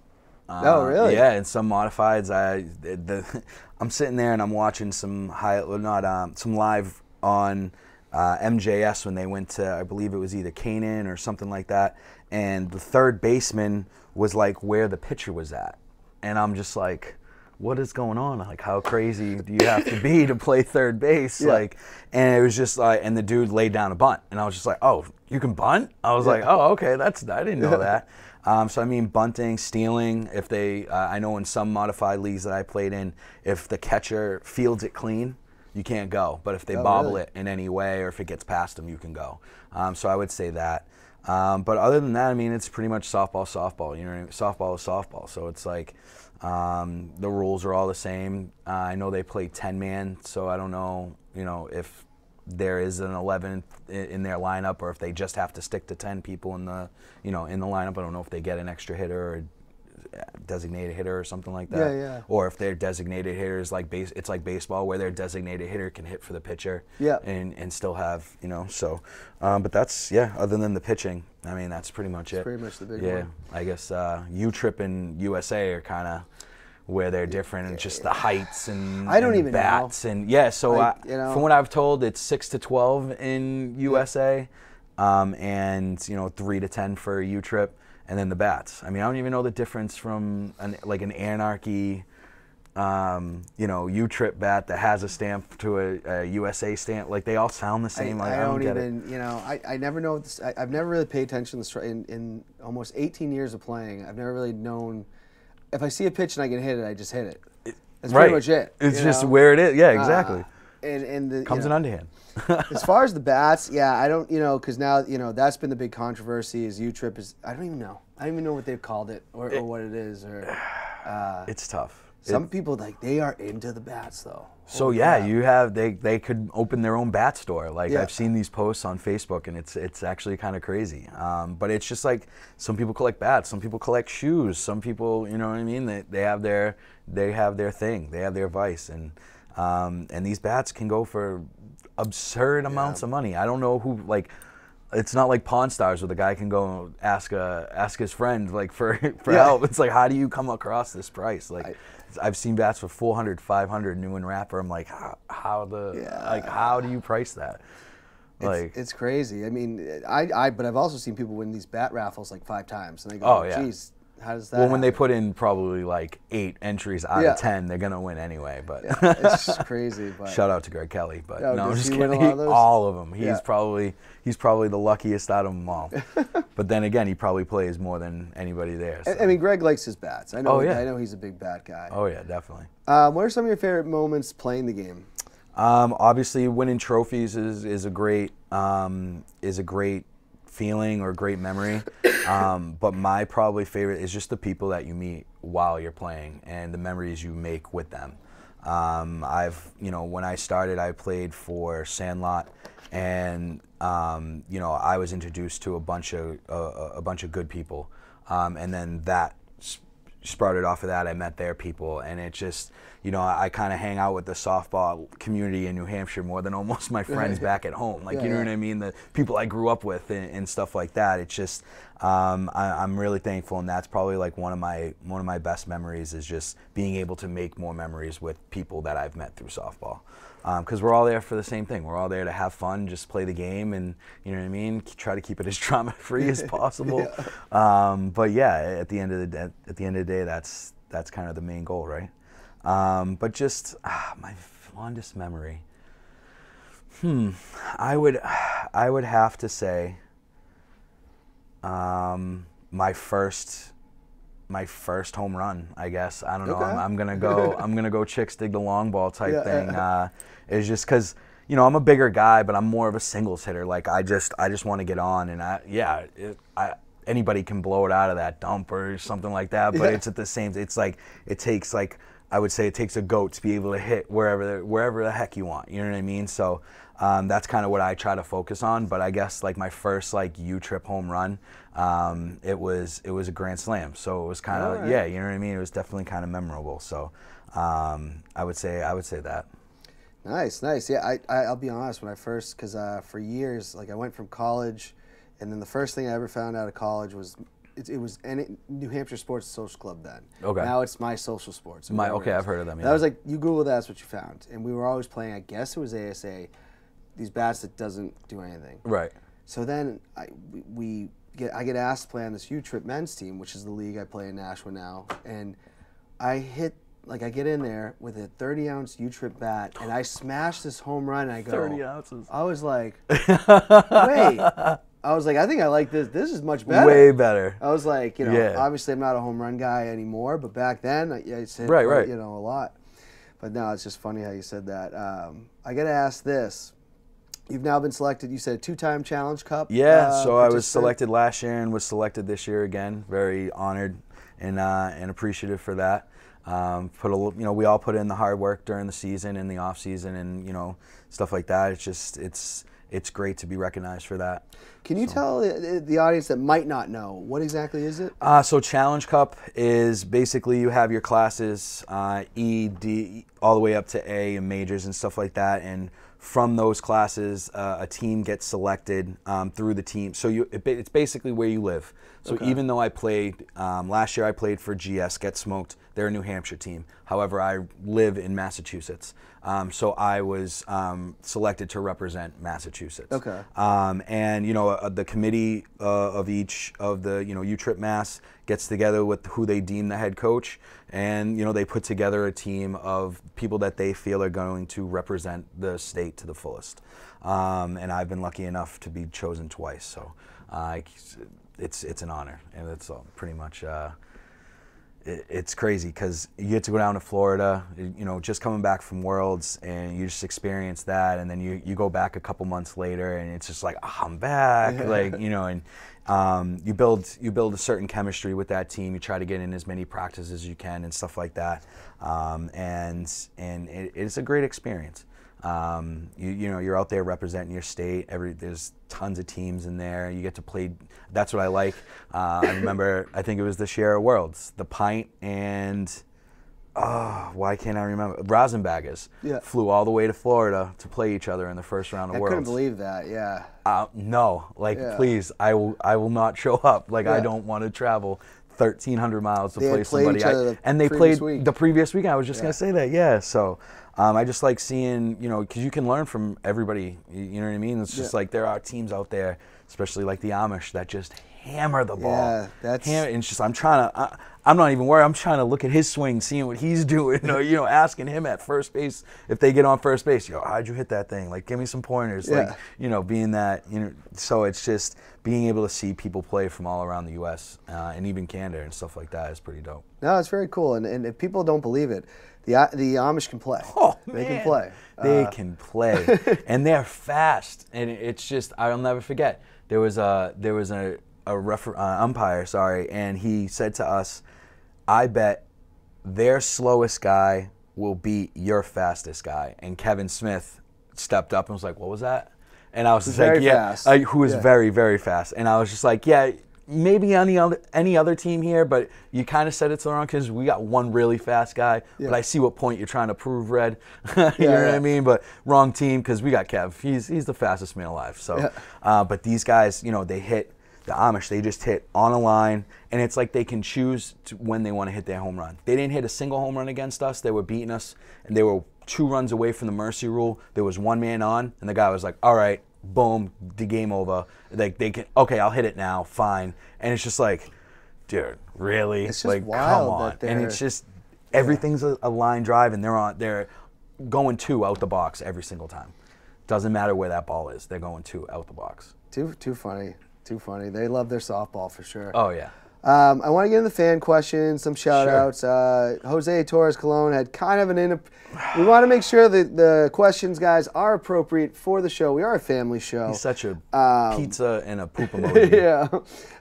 B: Uh,
A: oh, really?
B: Yeah, in some modifieds, I the, *laughs* I'm sitting there and I'm watching some high, not um, some live on uh, MJS when they went to, I believe it was either Canaan or something like that, and the third baseman was like where the pitcher was at, and I'm just like, what is going on? Like, how crazy do you have to be to play third base? Yeah. Like, and it was just like, and the dude laid down a bunt, and I was just like, oh, you can bunt? I was yeah. like, oh, okay, that's I didn't know *laughs* that. Um, so I mean, bunting, stealing. If they, uh, I know in some modified leagues that I played in, if the catcher fields it clean, you can't go. But if they
A: oh,
B: bobble
A: really?
B: it in any way or if it gets past them, you can go. Um, so I would say that. Um, but other than that, I mean, it's pretty much softball, softball. You know, I mean? softball is softball. So it's like um, the rules are all the same. Uh, I know they play 10 man, so I don't know, you know, if there is an 11 in their lineup or if they just have to stick to 10 people in the, you know, in the lineup. I don't know if they get an extra hitter or designated hitter or something like that.
A: Yeah, yeah.
B: Or if their designated hitter is like base, it's like baseball where their designated hitter can hit for the pitcher.
A: Yeah.
B: And and still have you know so, um, but that's yeah. Other than the pitching, I mean that's pretty much
A: that's
B: it.
A: Pretty much the big
B: yeah,
A: one.
B: I guess uh, U Trip and USA are kind of where they're different and just the heights and
A: I don't
B: and
A: even
B: bats
A: know.
B: and yeah. So
A: like,
B: I,
A: you know,
B: from what I've told, it's six to twelve in USA, um, and you know three to ten for U Trip and then the bats. I mean, I don't even know the difference from an, like an anarchy, um, you know, U trip bat that has a stamp to a, a, USA stamp. Like they all sound the same.
A: I,
B: like,
A: I,
B: I don't,
A: don't,
B: even,
A: you know, I, I never know. This, I, have never really paid attention to in, in almost 18 years of playing. I've never really known. If I see a pitch and I can hit it, I just hit it. That's
B: right.
A: pretty much it.
B: It's just know? where it is. Yeah, exactly.
A: Uh, and and the you
B: Comes
A: know,
B: in underhand. *laughs*
A: as far as the bats, *laughs* yeah, I don't, you know, because now, you know, that's been the big controversy. Is U Trip is I don't even know. I don't even know what they've called it or, or what it is or. *sighs* Uh,
B: It's tough.
A: some people like they are into the bats though.
B: So
A: Holy
B: yeah,
A: crap.
B: you have they they could open their own bat store. Like
A: Yeah.
B: I've seen these posts on Facebook, and it's it's actually kind of crazy. Um, but it's just like some people collect bats, some people collect shoes, some people, you know what I mean? They they have their they have their thing, they have their vice, and um, and these bats can go for absurd amounts of money. I don't know who like. It's not like Pawn Stars where the guy can go ask a ask his friend like for *laughs* for
A: Yeah.
B: help. It's like how do you come across this price? Like
A: I-
B: I've seen bats for 400, 500 new and wrapper. I'm like, how, how the like how do you price that? Like
A: it's, it's crazy. I mean, I, I, but I've also seen people win these bat raffles like five times, and they go,
B: Oh, yeah.
A: geez, how does that?"
B: well, when they put in probably like eight entries out
A: Yeah.
B: of ten, they're gonna win anyway. But
A: it's just *laughs* crazy. But
B: shout out to Greg Kelly. But
A: Oh,
B: no, I'm just
A: he win a
B: kidding. *laughs*
A: of
B: all of them. He's
A: Yeah.
B: probably he's probably the luckiest out of them all. *laughs* but then again, he probably plays more than anybody there.
A: I,
B: so-
A: I mean, Greg likes his bats. I know.
B: Oh, yeah.
A: I know he's a big bat guy.
B: oh yeah, definitely.
A: Um, what are some of your favorite moments playing the game?
B: Um, obviously, winning trophies is, is a great um, is a great feeling or great memory. *coughs* Um, but my probably favorite is just the people that you meet while you're playing and the memories you make with them. Um, I've you know when I started, I played for Sandlot, and um, you know I was introduced to a bunch of uh, a bunch of good people, um, and then that sprouted off of that. I met their people, and it just, you know, I, I kind of hang out with the softball community in New Hampshire more than *laughs* almost my friends back at home. Like,
A: Yeah,
B: you know
A: yeah.
B: what I mean? The people I grew up with and, and stuff like that. It's just, um, I, I'm really thankful, and that's probably like one of my one of my best memories is just being able to make more memories with people that I've met through softball. Because we're all there for the same thing. We're all there to have fun, just play the game, and you know what I mean. Try to keep it as *laughs* drama free as *laughs* possible. um, but yeah, at the end of the day, at the end of the day, that's that's kind of the main goal, right? Um, but just ah, my fondest memory. Hmm, I would, I would have to say, um, my first, my first home run. I guess I don't know. I'm, I'm gonna go. *laughs* I'm gonna go chicks dig the long ball type
A: Yeah,
B: thing.
A: yeah.
B: Uh, is just because you know I'm a bigger guy, but I'm more of a singles hitter. Like I just I just want to get on, and I yeah, it, I anybody can blow it out of that dump or something like that. But
A: Yeah.
B: it's at the same. It's like it takes like I would say it takes a goat to be able to hit wherever wherever the heck you want. You know what I mean? So. Um, that's kind of what I try to focus on, but I guess like my first like U trip home run, um, it was it was a grand slam, so it was kind of
A: Alright.
B: yeah, you know what I mean. It was definitely kind of memorable. So um, I would say I would say that.
A: Nice, nice. Yeah, I, I I'll be honest. When I first, because uh, for years, like I went from college, and then the first thing I ever found out of college was it, it was any, New Hampshire Sports Social Club. Then
B: Okay.
A: now it's My Social Sports.
B: My- okay. I've heard of them, yeah.
A: I was like, you Google that, that's what you found, and we were always playing. I guess it was ASA, these bats that doesn't do anything.
B: Right.
A: So then I we, we get I get asked to play on this U Trip men's team, which is the league I play in Nashua now, and I hit like I get in there with a 30 ounce U Trip bat, and I smash this home run. And I go
B: 30 ounces.
A: I was like, *laughs* wait. I was like, I think I like this. This is much better.
B: Way better.
A: I was like, you know,
B: Yeah.
A: obviously I'm not a home run guy anymore, but back then I, I hit,
B: Right, right.
A: you know, a lot. But now it's just funny how you said that. Um, I got to ask this. You've now been selected, you said a two-time Challenger Cup.
B: Yeah.
A: uh,
B: so I was selected last year and was selected this year again. Very honored and uh, and appreciative for that. Um, put a little, you know, we all put in the hard work during the season and the off season and you know stuff like that. It's just it's it's great to be recognized for that.
A: Can you tell the, the audience that might not know what exactly is it?
B: Uh, so Challenger Cup is basically you have your classes uh, E, D, all the way up to A and majors and stuff like that, and from those classes, uh, a team gets selected um, through the team. So you, it, it's basically where you live. So even though I played um, last year, I played for GS Get Smoked. They're a New Hampshire team. However, I live in Massachusetts, um, so I was um, selected to represent Massachusetts.
A: Okay.
B: Um, and you know, uh, the committee uh, of each of the you know U Trip Mass gets together with who they deem the head coach, and you know they put together a team of people that they feel are going to represent the state to the fullest. Um, and I've been lucky enough to be chosen twice, so uh, it's it's an honor, and it's uh, pretty much. Uh, it's crazy because you get to go down to Florida, you know, just coming back from Worlds, and you just experience that, and then you, you go back a couple months later, and it's just like oh, I'm back, *laughs* like you know, and um, you build you build a certain chemistry with that team. You try to get in as many practices as you can and stuff like that, um, and and it, it's a great experience. Um, you, you know, you're out there representing your state. Every there's tons of teams in there. You get to play. That's what I like. Uh, I *laughs* remember. I think it was the Share Worlds, the Pint, and oh, why can't I remember? Rosenbaggers
A: Yeah.
B: flew all the way to Florida to play each other in the first round of
A: I
B: Worlds.
A: couldn't believe that. Yeah.
B: Uh, no, like
A: Yeah.
B: please, I will. I will not show up. Like I don't want to travel 1,300 miles to
A: They
B: play somebody. I-
A: the
B: and they played
A: week.
B: the previous week. I was just
A: Yeah.
B: gonna say that. Yeah. So um, I just like seeing, you know, because you can learn from everybody. You, you know what I mean? It's just
A: Yeah.
B: like there are teams out there, especially like the Amish, that just hammer the ball.
A: Yeah, that's-
B: Ham- and it's just I'm trying to. I, I'm not even worried. I'm trying to look at his swing, seeing what he's *laughs* doing. Or, you know, asking him at first base if they get on first base. Yo, how'd you hit that thing? Like, give me some pointers. Like,
A: Yeah.
B: you know, being that, you know, so it's just being able to see people play from all around the U.S. Uh, and even Canada and stuff like that is pretty dope.
A: No, it's very cool, and, and if people don't believe it, the the Amish can play.
B: Oh
A: they
B: man,
A: can play.
B: They
A: Uh,
B: can play, and they're fast. And it's just I'll never forget. There was a there was a a refer, uh, umpire, sorry, and he said to us, "I bet their slowest guy will beat your fastest guy." And Kevin Smith stepped up and was like, "What was that?" And I was just
A: very
B: like, "Yeah," uh, who was
A: Yeah.
B: very very fast. And I was just like, "Yeah." Maybe any other any other team here, but you kind of said it's the wrong because we got one really fast guy. But I see what point you're trying to prove, Red. *laughs* you know what. I mean? But wrong team because we got Kev. He's he's the fastest man alive. So,
A: Yeah.
B: uh, but these guys, you know, they hit the Amish. They just hit on a line, and it's like they can choose when they want to hit their home run. They didn't hit a single home run against us. They were beating us, and they were two runs away from the mercy rule. There was one man on, and the guy was like, "All right, boom, the game over." Like they can, okay, I'll hit it now, fine. And it's just like, dude, really?
A: It's just
B: like,
A: wild
B: come on.
A: that
B: And it's just everything's a, a line drive, and they're on. They're going two out the box every single time. Doesn't matter where that ball is. They're going two out the box.
A: Too too funny, too funny. They love their softball for sure.
B: Oh yeah.
A: Um, I want to get into the fan questions, some shout outs. Uh, Jose Torres Colon had kind of an in. We want to make sure that the questions, guys, are appropriate for the show. We are a family show.
B: He's such a
A: Um,
B: pizza and a poop *laughs* emoji.
A: yeah.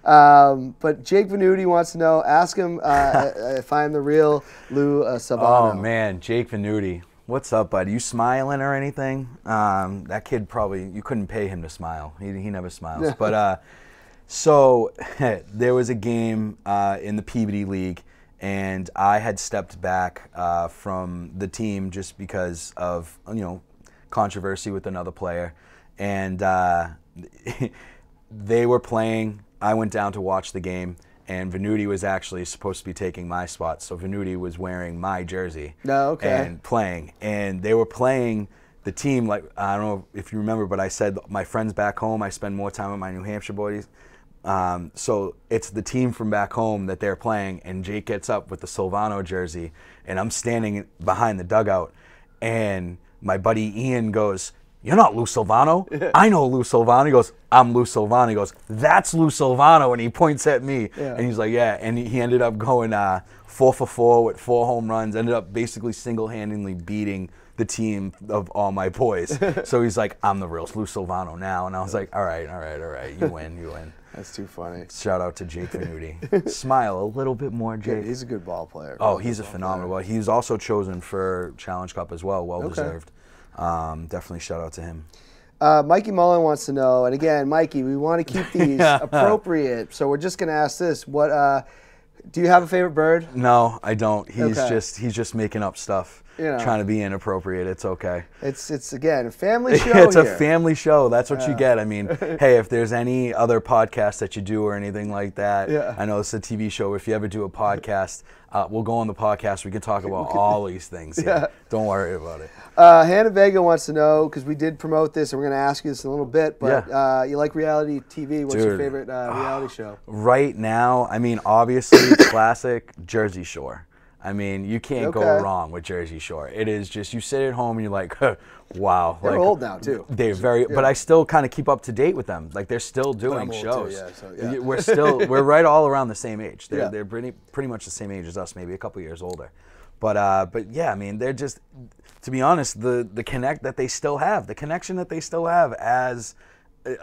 A: Um, but Jake Venuti wants to know ask him uh, *laughs* if I'm the real Lew uh, Sabano.
B: Oh man, Jake Venuti. What's up, bud? You smiling or anything? Um, that kid probably you couldn't pay him to smile. He, he never smiles. *laughs* but uh, so *laughs* there was a game uh, in the Peabody League, and I had stepped back uh, from the team just because of you know controversy with another player, and uh, *laughs* they were playing. I went down to watch the game, and Venuti was actually supposed to be taking my spot. So Venuti was wearing my jersey
A: No, okay.
B: and playing, and they were playing the team like I don't know if you remember, but I said my friends back home. I spend more time with my New Hampshire boys. Um, so it's the team from back home that they're playing, and Jake gets up with the Silvano jersey, and I'm standing behind the dugout, and my buddy Ian goes, "You're not Lew Silvano. *laughs* I know Lew Silvano." He goes, "I'm Lew Silvano." He goes, "That's Lew Silvano," and he points at me,
A: Yeah.
B: and he's like, "Yeah." And he, he ended up going uh, four for four with four home runs. Ended up basically single-handedly beating the team of all my boys. *laughs* so he's like, "I'm the real Lew Silvano now," and I was like, "All right, all right, all right. You *laughs* win, you win."
A: That's too funny.
B: Shout out to Jake *laughs* Venuti. Smile a little bit more, Jake.
A: he's a good ball player.
B: Oh, he's a phenomenal. Well, he's also chosen for Challenger Cup as well. Well
A: Okay.
B: deserved. Um, definitely shout out to him.
A: Uh, Mikey Mullen wants to know, and again, Mikey, we want to keep these appropriate, so we're just going to ask this: What uh, do you have a favorite bird?
B: No, I don't. He's
A: Okay.
B: just he's just making up stuff,
A: You know.
B: trying to be inappropriate. It's okay.
A: It's it's again a family *laughs* show.
B: it's a family show. That's what you get. I mean, *laughs* hey, if there's any other podcast that you do or anything like that,
A: Yeah.
B: I know it's a TV show. If you ever do a podcast, uh, we'll go on the podcast. We can talk about all these things. here.
A: Yeah.
B: Don't worry about it.
A: Uh, Hannah Vega wants to know because we did promote this, and we're going to ask you this in a little bit. But
B: Yeah.
A: uh, you like reality TV? What's your favorite uh, reality *sighs* show?
B: Right now, I mean, obviously, *coughs* classic Jersey Shore. I mean, you can't go wrong with Jersey Shore. It is just you sit at home and you're like, *laughs* wow.
A: They're
B: like,
A: old now, too.
B: They're very, but I still kind of keep up to date with them. Like they're still doing
A: I'm too,
B: shows.
A: yeah, so, yeah.
B: We're still *laughs* we're right all around the same age. They're
A: Yeah.
B: they're pretty pretty much the same age as us, maybe a couple years older. But uh, but yeah, I mean, they're just to be honest, the the connect that they still have, the connection that they still have as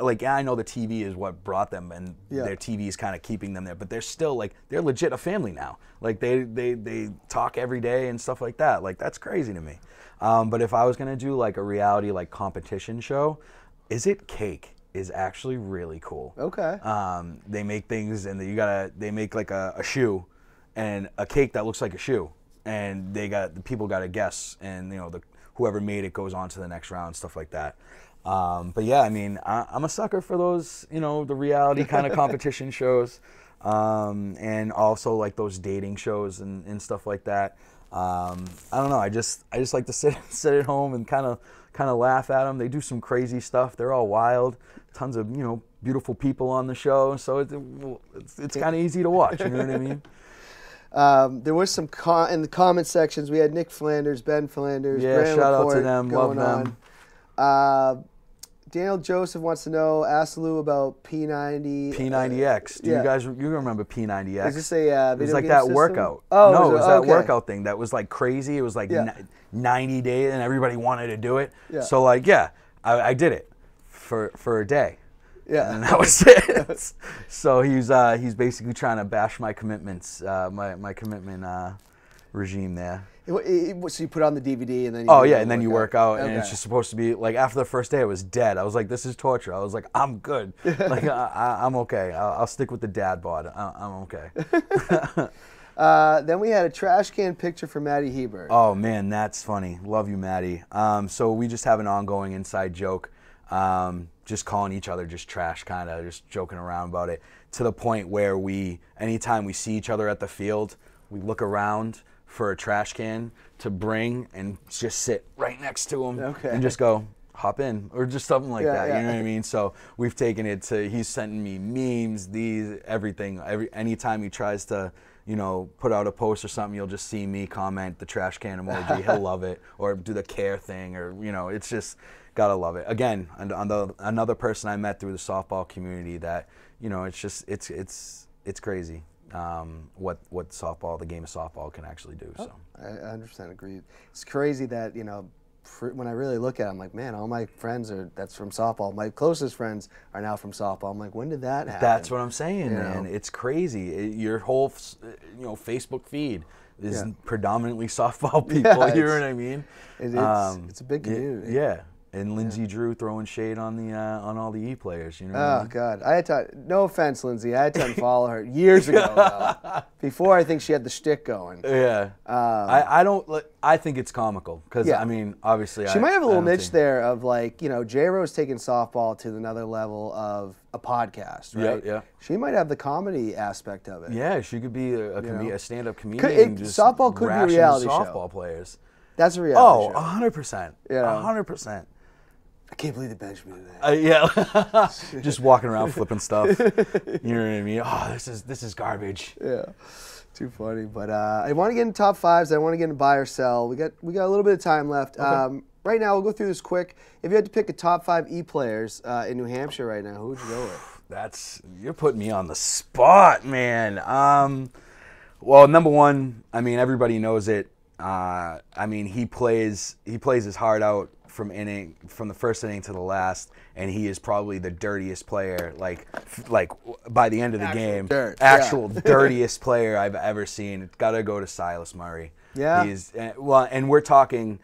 B: like yeah, I know the TV is what brought them and
A: Yeah.
B: their TV is kind of keeping them there, but they're still like they're legit a family now. Like they they they talk every day and stuff like that. Like that's crazy to me. Um, but if I was gonna do like a reality like competition show, is it cake? Is actually really cool.
A: Okay.
B: Um, they make things and you gotta they make like a, a shoe and a cake that looks like a shoe and they got the people got to guess and you know the whoever made it goes on to the next round stuff like that. Um, but yeah i mean I, i'm a sucker for those you know the reality kind of *laughs* competition shows. Um, and also like those dating shows and, and stuff like that. Um, i don't know i just i just like to sit *laughs* sit at home and kind of kind of laugh at them they do some crazy stuff. They're all wild. Tons of you know beautiful people on the show. So it's it's, it's kind of easy to watch you know what i mean *laughs*
A: Um, there was some in the comment sections. We had Nick Flanders, Ben Flanders.
B: Yeah, shout out to them. Love them.
A: Uh, Daniel Joseph wants to know. Ask Lew about P90.
B: P90X. Do
A: yeah.
B: you guys you remember P90X?
A: Is this a uh,
B: it was like that
A: system?
B: workout.
A: Oh,
B: no, it was that
A: okay.
B: workout thing that was like crazy. It was like
A: Yeah.
B: ni- 90 days, and everybody wanted to do it.
A: Yeah.
B: So like, yeah, I, I did it for for a day.
A: Yeah.
B: and that was it. *laughs* so he's uh, he's basically trying to bash my commitments, uh, my my commitment uh, regime there.
A: It- it- so you put on the DVD and then. You
B: Oh yeah, and then you work out, and it's just supposed to be like after the first day, I was dead. I was like, this is torture. I was like, I'm good. *laughs* like I, I, I'm okay. I'll, I'll stick with the dad bod. I, I'm okay. *laughs*
A: Uh, then we had a trash can picture for Maddie Hebert.
B: Oh man, that's funny. Love you, Maddie. Um, so we just have an ongoing inside joke, um, just calling each other just trash, kind of just joking around about it, to the point where we, anytime we see each other at the field, we look around for a trash can to bring and just sit right next to him
A: Okay.
B: and just go. Hop in, or just something like
A: Yeah,
B: that.
A: yeah.
B: You know what I mean? So we've taken it to. He's sending me memes, these, everything. Every anytime he tries to, you know, put out a post or something, you'll just see me comment the trash can emoji. He'll *laughs* love it, or do the care thing, or you know, it's just gotta love it. Again, and on the another person I met through the softball community that, you know, it's just it's it's it's crazy um, what what softball, the game of softball, can actually do. So.
A: I 100% agree. It's crazy that you know, when I really look at, it, I'm like, man, all my friends are that's from softball. My closest friends are now from softball. I'm like, when did that happen?
B: That's what I'm saying,
A: You
B: man.
A: know?
B: It's crazy. It- your whole, you know, Facebook feed is
A: Yeah.
B: predominantly *laughs* softball *laughs* people.
A: Yeah,
B: you know what I mean?
A: it- it's- it's a big community.
B: Yeah, and Lindsey Drew throwing shade on the uh, on all the E players. You know? what I
A: Oh
B: mean?
A: God, I had to. No offense, Lindsay. I had to unfollow her years ago, though, *laughs* before I think she had the shtick going.
B: Yeah. I, I don't. I think it's comical because
A: Um, Yeah.
B: I mean, obviously,
A: She
B: I,
A: might have a little niche
B: think-
A: there of like, you know, J Rose taking softball to another level of a podcast,
B: Yeah,
A: right?
B: yeah.
A: She might have the comedy aspect of it.
B: Yeah, she could be a, a,
A: know?
B: a stand-up comedian.
A: it-
B: just
A: softball could be reality show.
B: softball players.
A: That's a reality
B: Oh,
A: show.
B: hundred percent.
A: Yeah.
B: hundred percent.
A: I can't believe they benched me today.
B: Uh, yeah, *laughs* just walking around flipping stuff. *laughs* You know what I mean? Oh, this is this is garbage.
A: yeah, too funny. But uh, I want to get in top fives. I want to get in buy or sell. We got we got a little bit of time left. Um, right now, we'll go through this quick. If you had to pick a top five e players uh, in New Hampshire right now, who would you go with? *sighs*
B: That's you're putting me on the spot, man. Um, well, number one, I mean everybody knows it. Uh, I mean he plays he plays his heart out from inning from the first inning to the last, and he is probably the dirtiest player. Like f- like by the end of the
A: Actual
B: game,
A: dirt, yeah.
B: actual *laughs* dirtiest player I've ever seen. It's got to go to Silas Murray.
A: Yeah.
B: he's uh, well, and we're talking.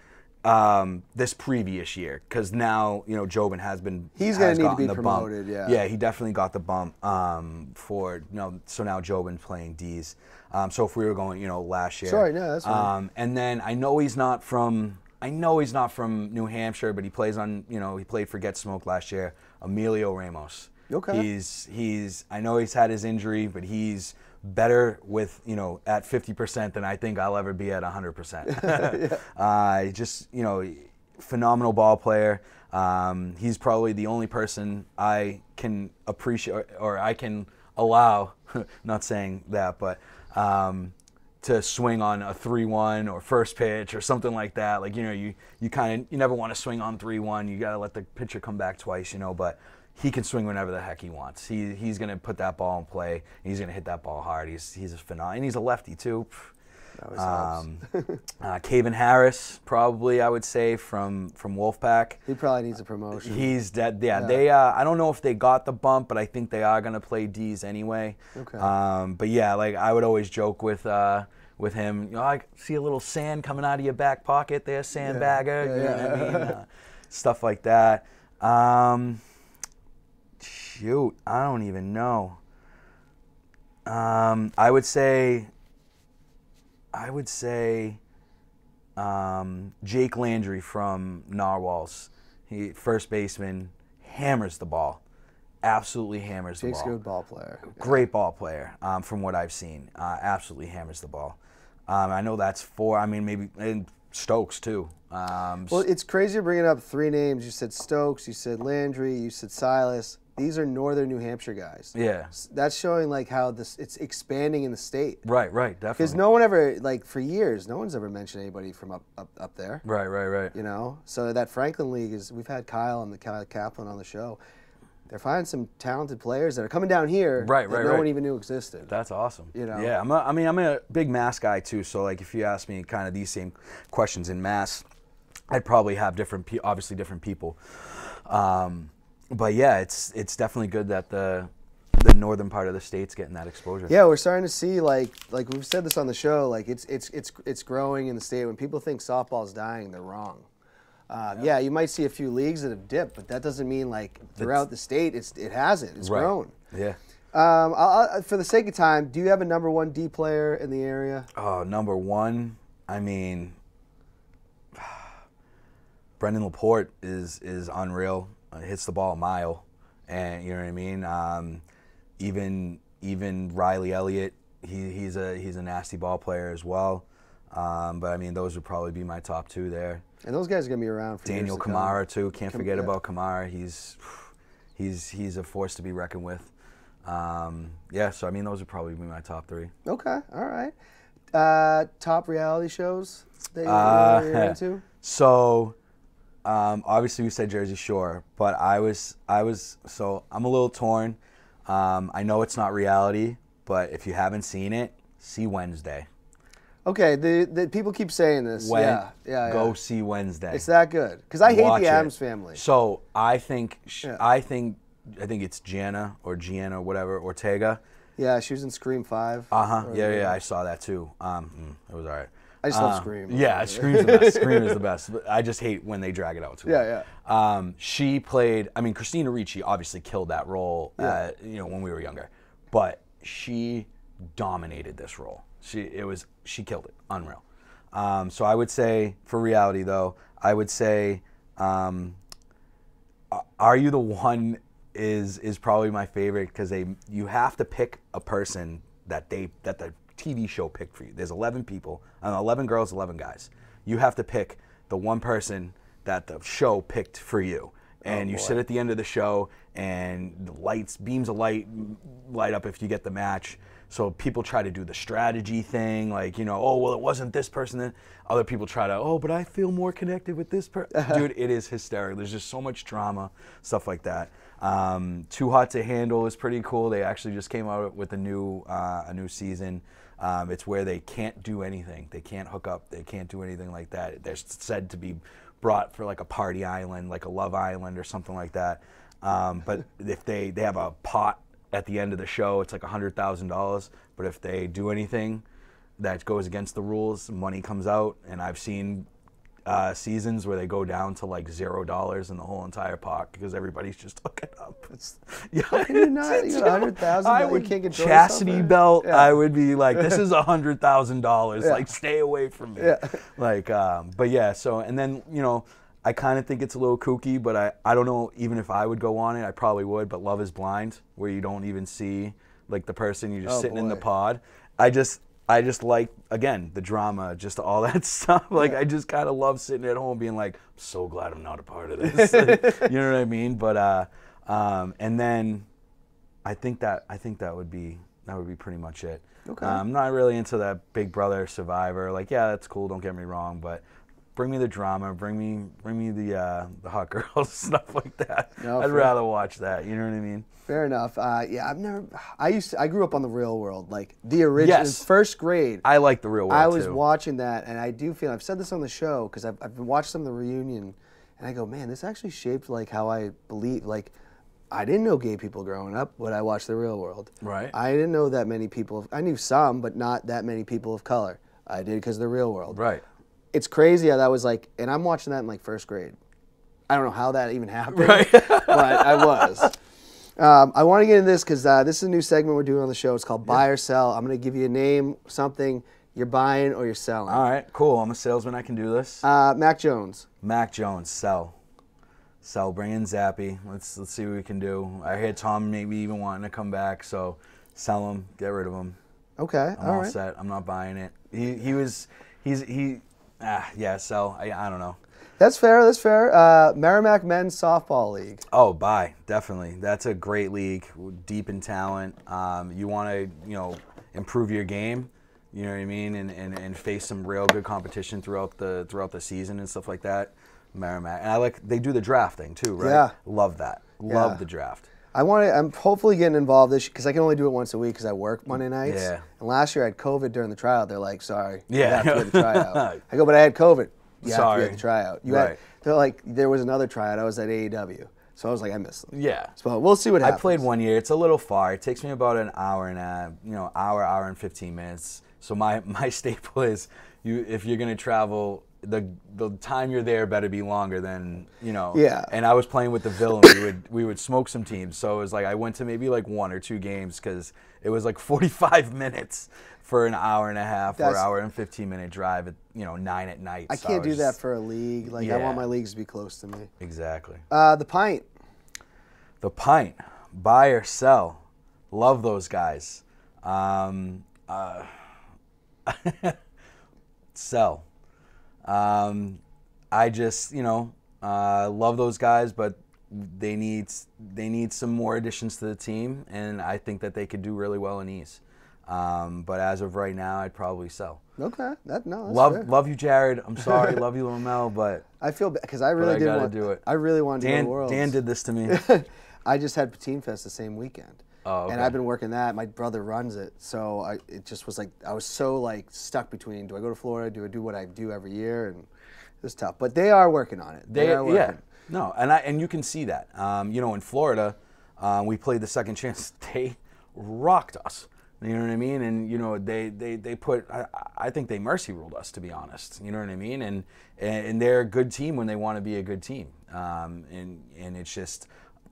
B: Um, this previous year, because now you know Jobin has been
A: He's gonna need to be
B: the
A: promoted,
B: bump.
A: yeah.
B: yeah, he definitely got the bump um, for you know. So now Jobin playing D's. Um, so if we were going, you know, last year.
A: Sorry, no, that's fine.
B: Um, and then I know he's not from. I know he's not from New Hampshire, but he plays on. You know, he played for Get Smoke last year. Emilio Ramos.
A: Okay.
B: He's he's. I know he's had his injury, but he's better with you know at 50% than I think I'll ever be at 100%. *laughs* yeah. *laughs* uh, just you know, phenomenal ball player. Um, he's probably the only person I can appreciate or, or I can allow. *laughs* not saying that, but um, to swing on a three-one or first pitch or something like that. Like you know, you you kind of you never want to swing on three-one. You got to let the pitcher come back twice, you know. But he can swing whenever the heck he wants. He he's gonna put that ball in play. He's gonna hit that ball hard. He's he's a phenomenal. And he's a lefty too.
A: That.
B: Um, uh, Caven Harris, probably I would say from from Wolfpack.
A: He probably needs a promotion.
B: He's dead. Yeah, they. Uh, I don't know if they got the bump, but I think they are gonna play D's anyway.
A: Okay.
B: Um, but yeah, like I would always joke with uh, with him. You know, I see a little sand coming out of your back pocket there, sandbagger.
A: Yeah,
B: you know
A: yeah.
B: what I mean? Uh, stuff like that. Um, shoot, I don't even know. Um, I would say. I would say um, Jake Landry from Narwhals. He first baseman hammers the ball, absolutely hammers
A: Jake's
B: the
A: a
B: ball.
A: good ball player.
B: Great ball player, um, from what I've seen. Uh, absolutely hammers the ball. Um, I know that's four. I mean, maybe and Stokes too. Um,
A: Well, it's crazy bringing up three names. You said Stokes, you said Landry, you said Silas. These are northern New Hampshire guys.
B: yeah,
A: That's showing like how this it's expanding in the state.
B: right, right, definitely.
A: Because no one ever like for years, no one's ever mentioned anybody from up up, up there.
B: right, right, right.
A: You know, so that Franklin League is. We've had Kyle and the Kyle Kaplan on the show. They're finding some talented players that are coming down here.
B: Right,
A: that
B: right,
A: No
B: right.
A: one even knew existed.
B: That's awesome.
A: You know?
B: Yeah, I'm a, I mean, I'm a big mass guy too. So like, if you ask me kind of these same questions in mass, I'd probably have different, pe- obviously different people. Um, but yeah, it's it's definitely good that the the northern part of the state's getting that exposure.
A: Yeah, we're starting to see like like we've said this on the show. Like it's it's it's it's growing in the state. When people think softball's dying, they're wrong. Um, yeah. you might see a few leagues that have dipped, but that doesn't mean like throughout the state it's it hasn't. It's
B: Right.
A: grown.
B: Yeah.
A: Um, I'll, I'll, for the sake of time, do you have a number one D player in the area?
B: Oh, number one. I mean, *sighs* Brendan Laporte is is unreal. Uh, hits the ball a mile, and you know what I mean. Um, even even Riley Elliott, he, he's a he's a nasty ball player as well. Um, but I mean, those would probably be my top two there.
A: And those guys are gonna be around for
B: Daniel
A: to come.
B: Kamara too. Can't forget
A: yeah.
B: about Kamara. He's *sighs* he's he's a force to be reckoned with. Um, yeah, so I mean, those would probably be my top three.
A: Okay, all right. Uh, top reality shows that you're,
B: Uh,
A: you're into? *laughs*
B: So, um, obviously we said Jersey Shore, but I was I was so I'm a little torn. Um, I know it's not reality, but if you haven't seen it, see Wednesday.
A: Okay, the, the people keep saying this.
B: When,
A: yeah, yeah,
B: Go
A: yeah.
B: see Wednesday.
A: It's that good because I hate
B: Watch
A: the
B: it.
A: Addams family.
B: So I think sh
A: Yeah.
B: I think I think it's Gianna or Gianna or whatever Ortega.
A: Yeah, she was in Scream Five.
B: Uh huh.
A: Or-
B: Yeah, yeah, I saw that too. Um, mm, it was all right.
A: I just love
B: Uh,
A: Scream.
B: Yeah, Scream's the best. *laughs* Scream is the best. But I just hate when they drag it out too.
A: Yeah,
B: long. Um, she played. I mean, Christina Ricci obviously killed that role.
A: Yeah.
B: Uh, you know, when we were younger, but she dominated this role. She it was she killed it. Unreal. Um, so I would say for reality though, I would say, um, are you the one is is probably my favorite because they you have to pick a person that they that the TV show picked for you. There's 11 people, uh, 11 girls, 11 guys. You have to pick the one person that the show picked for you. And you
A: boy.
B: sit at the end of the show, and the lights, beams of light, light up if you get the match. So people try to do the strategy thing, like you know, oh well, it wasn't this person. Then other people try to, oh, but I feel more connected with this person. *laughs* Dude, it is hysterical. There's just so much drama, stuff like that. Um, Too Hot to Handle is pretty cool. They actually just came out with a new uh, a new season. Um, it's where they can't do anything. They can't hook up. They can't do anything like that. They're said to be brought for like a party island, like a Love Island or something like that. Um, but *laughs* if they they have a pot at the end of the show, it's like a hundred thousand dollars. But if they do anything that goes against the rules, money comes out. And I've seen uh, seasons where they go down to like zero dollars in the whole entire pot because everybody's just hooking *laughs* up.
A: It's- *laughs*
B: Yeah,
A: How can you not? You got $100,000
B: I
A: that you
B: would
A: can't control
B: chastity belt.
A: Yeah.
B: I would be like, this is *laughs* a hundred thousand dollars.
A: Yeah.
B: Like, stay away from me.
A: Yeah.
B: Like, um, but yeah. So, and then you know, I kind of think it's a little kooky, but I, I don't know. Even if I would go on it, I probably would. But Love Is Blind, where you don't even see like the person, you're just
A: Oh,
B: sitting in the
A: boy.
B: pod. I just. I just like again the drama, just all that *laughs* stuff. Like I just kind of love sitting at home, being like, "I'm so glad I'm not a part of this." *laughs* Like, you know what I mean? But uh, um, and then I think that I think that would be that would be pretty much it.
A: Okay.
B: Uh, I'm not really into that Big Brother Survivor. Like, yeah, that's cool. Don't get me wrong, but bring me the drama. Bring me, bring me the uh, the hot girls *laughs* stuff like that.
A: No,
B: I'd
A: fair.
B: rather watch that. You know what I mean?
A: Fair enough. Uh, yeah, I've never. I used. To, I grew up on the Real World, like the original
B: Yes.
A: first grade.
B: I like the real world
A: I was
B: too.
A: watching that, and I do feel I've said this on the show because I've, I've watched some of the reunion, and I go, man, this actually shaped like how I believe. Like, I didn't know gay people growing up when I watched the Real World.
B: Right.
A: I didn't know that many people. I knew some, but not that many people of color. I did because the Real World.
B: right.
A: It's crazy how that was like, and I'm watching that in like first grade. I don't know how that even *laughs* happened,
B: Right.
A: but I was. Um, I want to get into this because uh, this is a new segment we're doing on the show. It's called Buy or Sell. I'm going to give you a name, something you're buying or you're selling.
B: All right. Cool. I'm a salesman. I can do this.
A: Uh, Mac Jones.
B: Mac Jones, sell. Sell, bring in Zappe. Let's let's see what we can do. I hear Tom maybe even wanting to come back, so sell him, get rid of him.
A: Okay,
B: I'm
A: all
B: all
A: right.
B: set. I'm not buying it. He he was he's he ah yeah, So I I don't know.
A: That's fair. That's fair. Uh, Merrimack Men's Softball League.
B: Oh, buy definitely. That's a great league, deep in talent. Um, you want to you know improve your game. You know what I mean, and, and, and face some real good competition throughout the throughout the season and stuff like that. Merrimack, and I like they do the drafting too, right?
A: Yeah.
B: Love that. Love
A: Yeah.
B: the draft.
A: I want to. I'm hopefully getting involved this because I can only do it once a week because I work mm, Monday nights.
B: Yeah.
A: And last year I had COVID during the tryout. They're like, "Sorry, you
B: Yeah.
A: have to get the tryout." *laughs* I go, "But I had COVID. You have to
B: Sorry.
A: get the tryout." You had, they're like, there was another tryout. I was at AEW, so I was like, I missed them.
B: Yeah.
A: So we'll see what happens.
B: I played one year. It's a little far. It takes me about an hour and a you know hour, hour and fifteen minutes. So my *laughs* my staple is you if you're gonna travel. The, the time you're there better be longer than you know.
A: Yeah.
B: And I was playing with the villain. we would we would smoke some teams. So it was like I went to maybe like one or two games because it was like *laughs* 45 minutes for an hour and a half or hour and 15 minute drive at you know nine at night.
A: I
B: So
A: can't do
B: was
A: that for a league. Like I want my leagues to be close to me.
B: exactly.
A: Uh, the pint.
B: The Pint, buy or sell. Love those guys. Um, uh, *laughs* sell. Um, I just, you know, uh, love those guys, but they need they need some more additions to the team, and I think that they could do really well in East. Um, but as of right now, I'd probably sell.
A: Okay, that no. That's
B: Love
A: fair.
B: love you, Jared. I'm sorry, *laughs* love you, Lamel, but
A: I feel because I really
B: I
A: did want
B: do it.
A: I really wanted to
B: Dan
A: to Worlds.
B: Dan did this to me. *laughs*
A: I just had Poutine Fest the same weekend.
B: Oh,
A: And. I've been working that. My brother runs it, so I, it just was like I was so like stuck between: do I go to Florida? Do I do what I do every year? And it was tough. But they are working on it. They,
B: They,
A: are working.
B: yeah, no, and I and you can see that. Um, you know, in Florida, um, we played the second *laughs* chance. They rocked us. You know what I mean? And you know, they they they put. I, I think they mercy ruled us, to be honest. You know what I mean? And and they're a good team when they want to be a good team. Um, and and it's just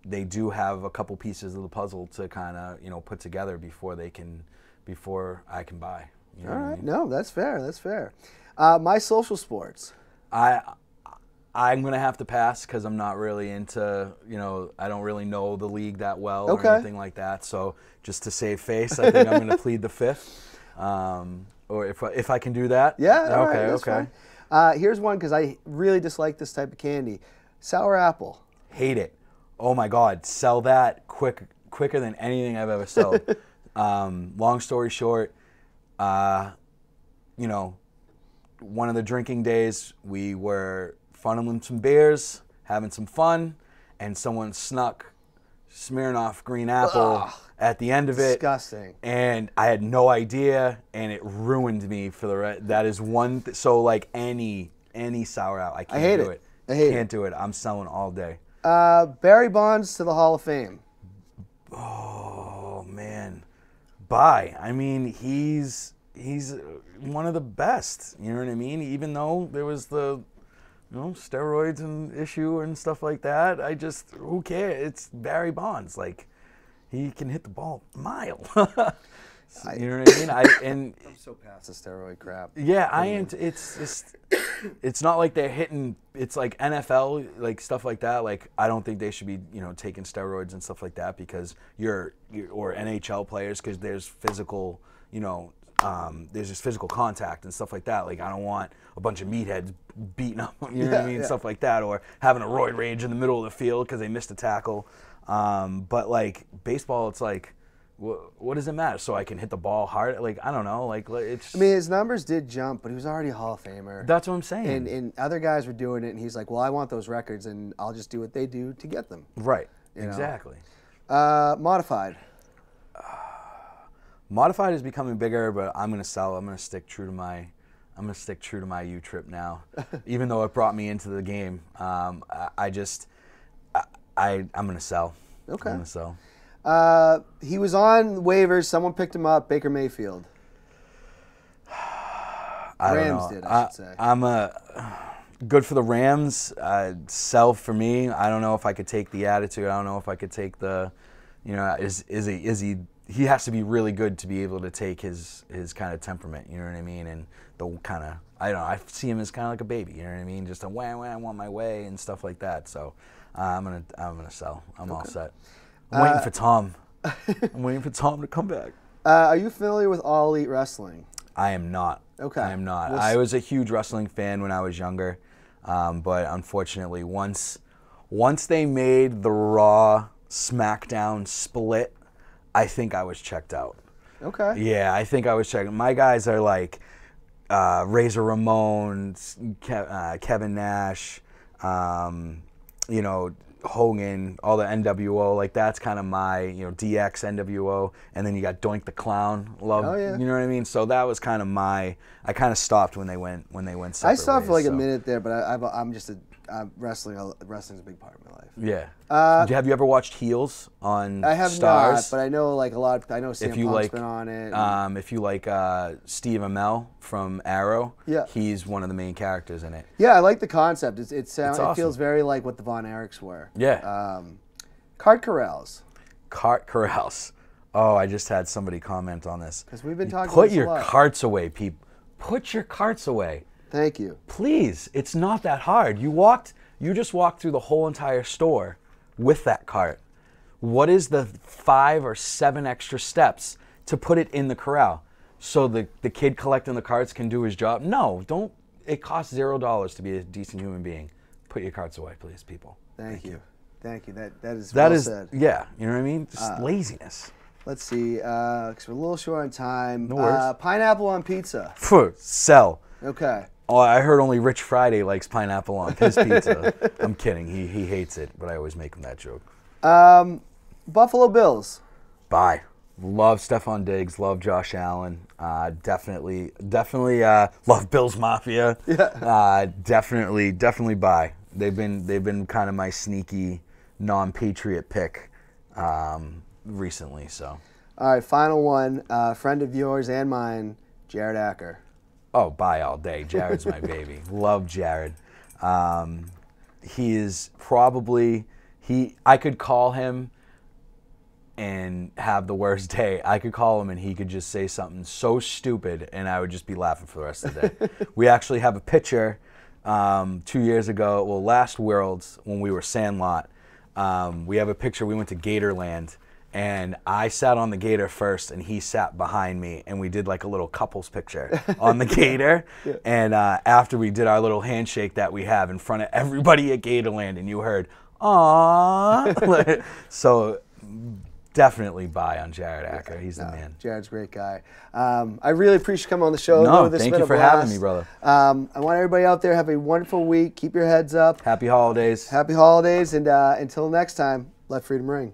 B: they do have a couple pieces of the puzzle to kind of you know put together before they can before I can buy. You know
A: All
B: I mean?
A: No, that's fair. That's fair. Uh, my social sports.
B: I I'm gonna have to pass because I'm not really into you know I don't really know the league that well
A: Okay.
B: or anything like that. So just to save face, I think I'm gonna *laughs* plead the fifth. Um, or if I, if I can do that,
A: Yeah.
B: okay,
A: right,
B: okay.
A: Uh, here's one because I really dislike this type of candy: sour apple.
B: Hate it. Oh my God, sell that quick quicker than anything I've ever sold. *laughs* um, long story short, uh, you know, one of the drinking days, we were funneling some beers, having some fun, and someone snuck Smirnoff Green Apple at the end of it.
A: Disgusting.
B: And I had no idea, and it ruined me for the rest. That is one. Th- so like any any sour out, I can't
A: hate
B: do
A: it.
B: it.
A: I hate
B: can't do it. I'm selling all day.
A: Uh, Barry Bonds to the Hall of Fame.
B: Oh man, bye. I mean, he's he's one of the best. You know what I mean? Even though there was the you know steroids and issue and stuff like that, I just who cares? It's Barry Bonds. Like he can hit the ball a *laughs* mile. you know what I mean? I *coughs* and
A: I'm so past the steroid crap.
B: yeah, I am. T- it's just, it's not like they're hitting. It's like NFL, like stuff like that. Like I don't think they should be, you know, taking steroids and stuff like that because you're, you're or NHL players because there's physical, you know, um, there's just physical contact and stuff like that. Like I don't want a bunch of meatheads beating up, *laughs* you know what I mean,
A: yeah.
B: stuff like that, or having a roid rage in the middle of the field because they missed a tackle. Um, but like baseball, it's like What, what does it matter? So I can hit the ball hard? Like I don't know. Like it's.
A: I mean, his numbers did jump, but he was already a Hall of Famer.
B: that's what I'm saying.
A: and, and other guys were doing it, and he's like, "Well, I want those records, and I'll just do what they do to get them."
B: right.
A: know.
B: Exactly.
A: Uh, modified. *sighs*
B: Modified is becoming bigger, but I'm gonna sell. I'm gonna stick true to my. I'm gonna stick true to my U trip now, *laughs* even though it brought me into the game. Um, I, I just, I, I, I'm gonna sell.
A: Okay.
B: I'm gonna sell.
A: Uh, he was on waivers. Someone picked him up. Baker Mayfield.
B: I don't
A: Rams
B: know.
A: did, I should say.
B: I'm a good for the Rams. Uh, sell for me. I don't know if I could take the attitude. I don't know if I could take the, you know, is is he is he he has to be really good to be able to take his his kind of temperament. You know what I mean? And the kind of I don't know. I see him as kind of like a baby. You know what I mean? Just a wah wah, I want my way and stuff like that. So uh, I'm gonna I'm gonna sell. I'm all set. I'm waiting for Tom. *laughs* I'm waiting for Tom to come back.
A: Uh, are you familiar with All Elite Wrestling?
B: I am not.
A: Okay.
B: I am not.
A: Well,
B: I was a huge wrestling fan when I was younger, um, but unfortunately, once once they made the Raw SmackDown split, I think I was checked out.
A: Okay.
B: Yeah, I think I was checking. My guys are like uh, Razor Ramon, Ke- uh, Kevin Nash, um, you know, Hogan, all the NWO. Like that's kind of my, you know, DX NWO, and then you got Doink the Clown. Love,
A: Oh, yeah.
B: you know what I mean. So that was kind of my. I kind of stopped when they went when they went.
A: I stopped for
B: ways,
A: like a minute there, but I, I'm just a I'm wrestling. Wrestling's a big part of my life.
B: Yeah.
A: Uh,
B: have you ever watched Heels on
A: I have
B: Starz?
A: not, but I know like a lot. I know CM
B: if you
A: Punk's
B: like,
A: been on it.
B: um, if you like uh, Steve Amell from Arrow,
A: Yeah.
B: he's one of the main characters in it.
A: yeah, I like the concept. It's, it sounds.
B: It's
A: It feels very like what the Von Erichs were.
B: Yeah.
A: Um, card corrals.
B: Cart corrals. Oh, I just had somebody comment on this.
A: Because we've been talking
B: Put your carts away, people. Put your carts away,
A: Thank you.
B: please. It's not that hard. You walked. You just walked through the whole entire store with that cart. What is the five or seven extra steps to put it in the corral so the the kid collecting the carts can do his job? No, don't. It costs zero dollars to be a decent human being. Put your carts away, please, people.
A: Thank, you. Thank you. That that is
B: That
A: well
B: is,
A: said.
B: yeah. You know what I mean? Just laziness.
A: Let's see, because we're a little short on time.
B: No worries.
A: Uh, pineapple on pizza.
B: Phew, Sell.
A: Okay.
B: Oh, I heard only Rich Friday likes pineapple on his pizza. *laughs* I'm kidding. He he hates it, but I always make him that joke.
A: Um, Buffalo Bills.
B: Bye. Love Stefon Diggs. Love Josh Allen. Uh, definitely, definitely uh, love Bills Mafia. *laughs*
A: Yeah.
B: Uh, definitely, definitely buy. They've been they've been kind of my sneaky non-patriot pick um, recently. So,
A: All right, final one. Uh, friend of yours and mine, Jared Acker.
B: Oh, buy all day. Jared's my baby. *laughs* Love Jared. Um, he is probably he. I could call him and have the worst *laughs* day. I could call him and he could just say something so stupid and I would just be laughing for the rest of the day. *laughs* we actually have a picture um, two years ago, well, last Worlds when we were Sandlot. Um, we have a picture. We went to Gatorland and I sat on the Gator first and he sat behind me and we did like a little couples picture *laughs* on the Gator. And uh, after we did our little handshake that we have in front of everybody at Gatorland and you heard, Aww. *laughs* *laughs* so definitely buy on Jared Acker. He's the man.
A: Jared's a great guy. Um, I really appreciate you coming on the show.
B: No,
A: Lou,
B: thank you for having me, brother.
A: Um, I want everybody out there have a wonderful week. Keep your heads up.
B: Happy holidays.
A: Happy holidays, and uh, until next time, let freedom ring.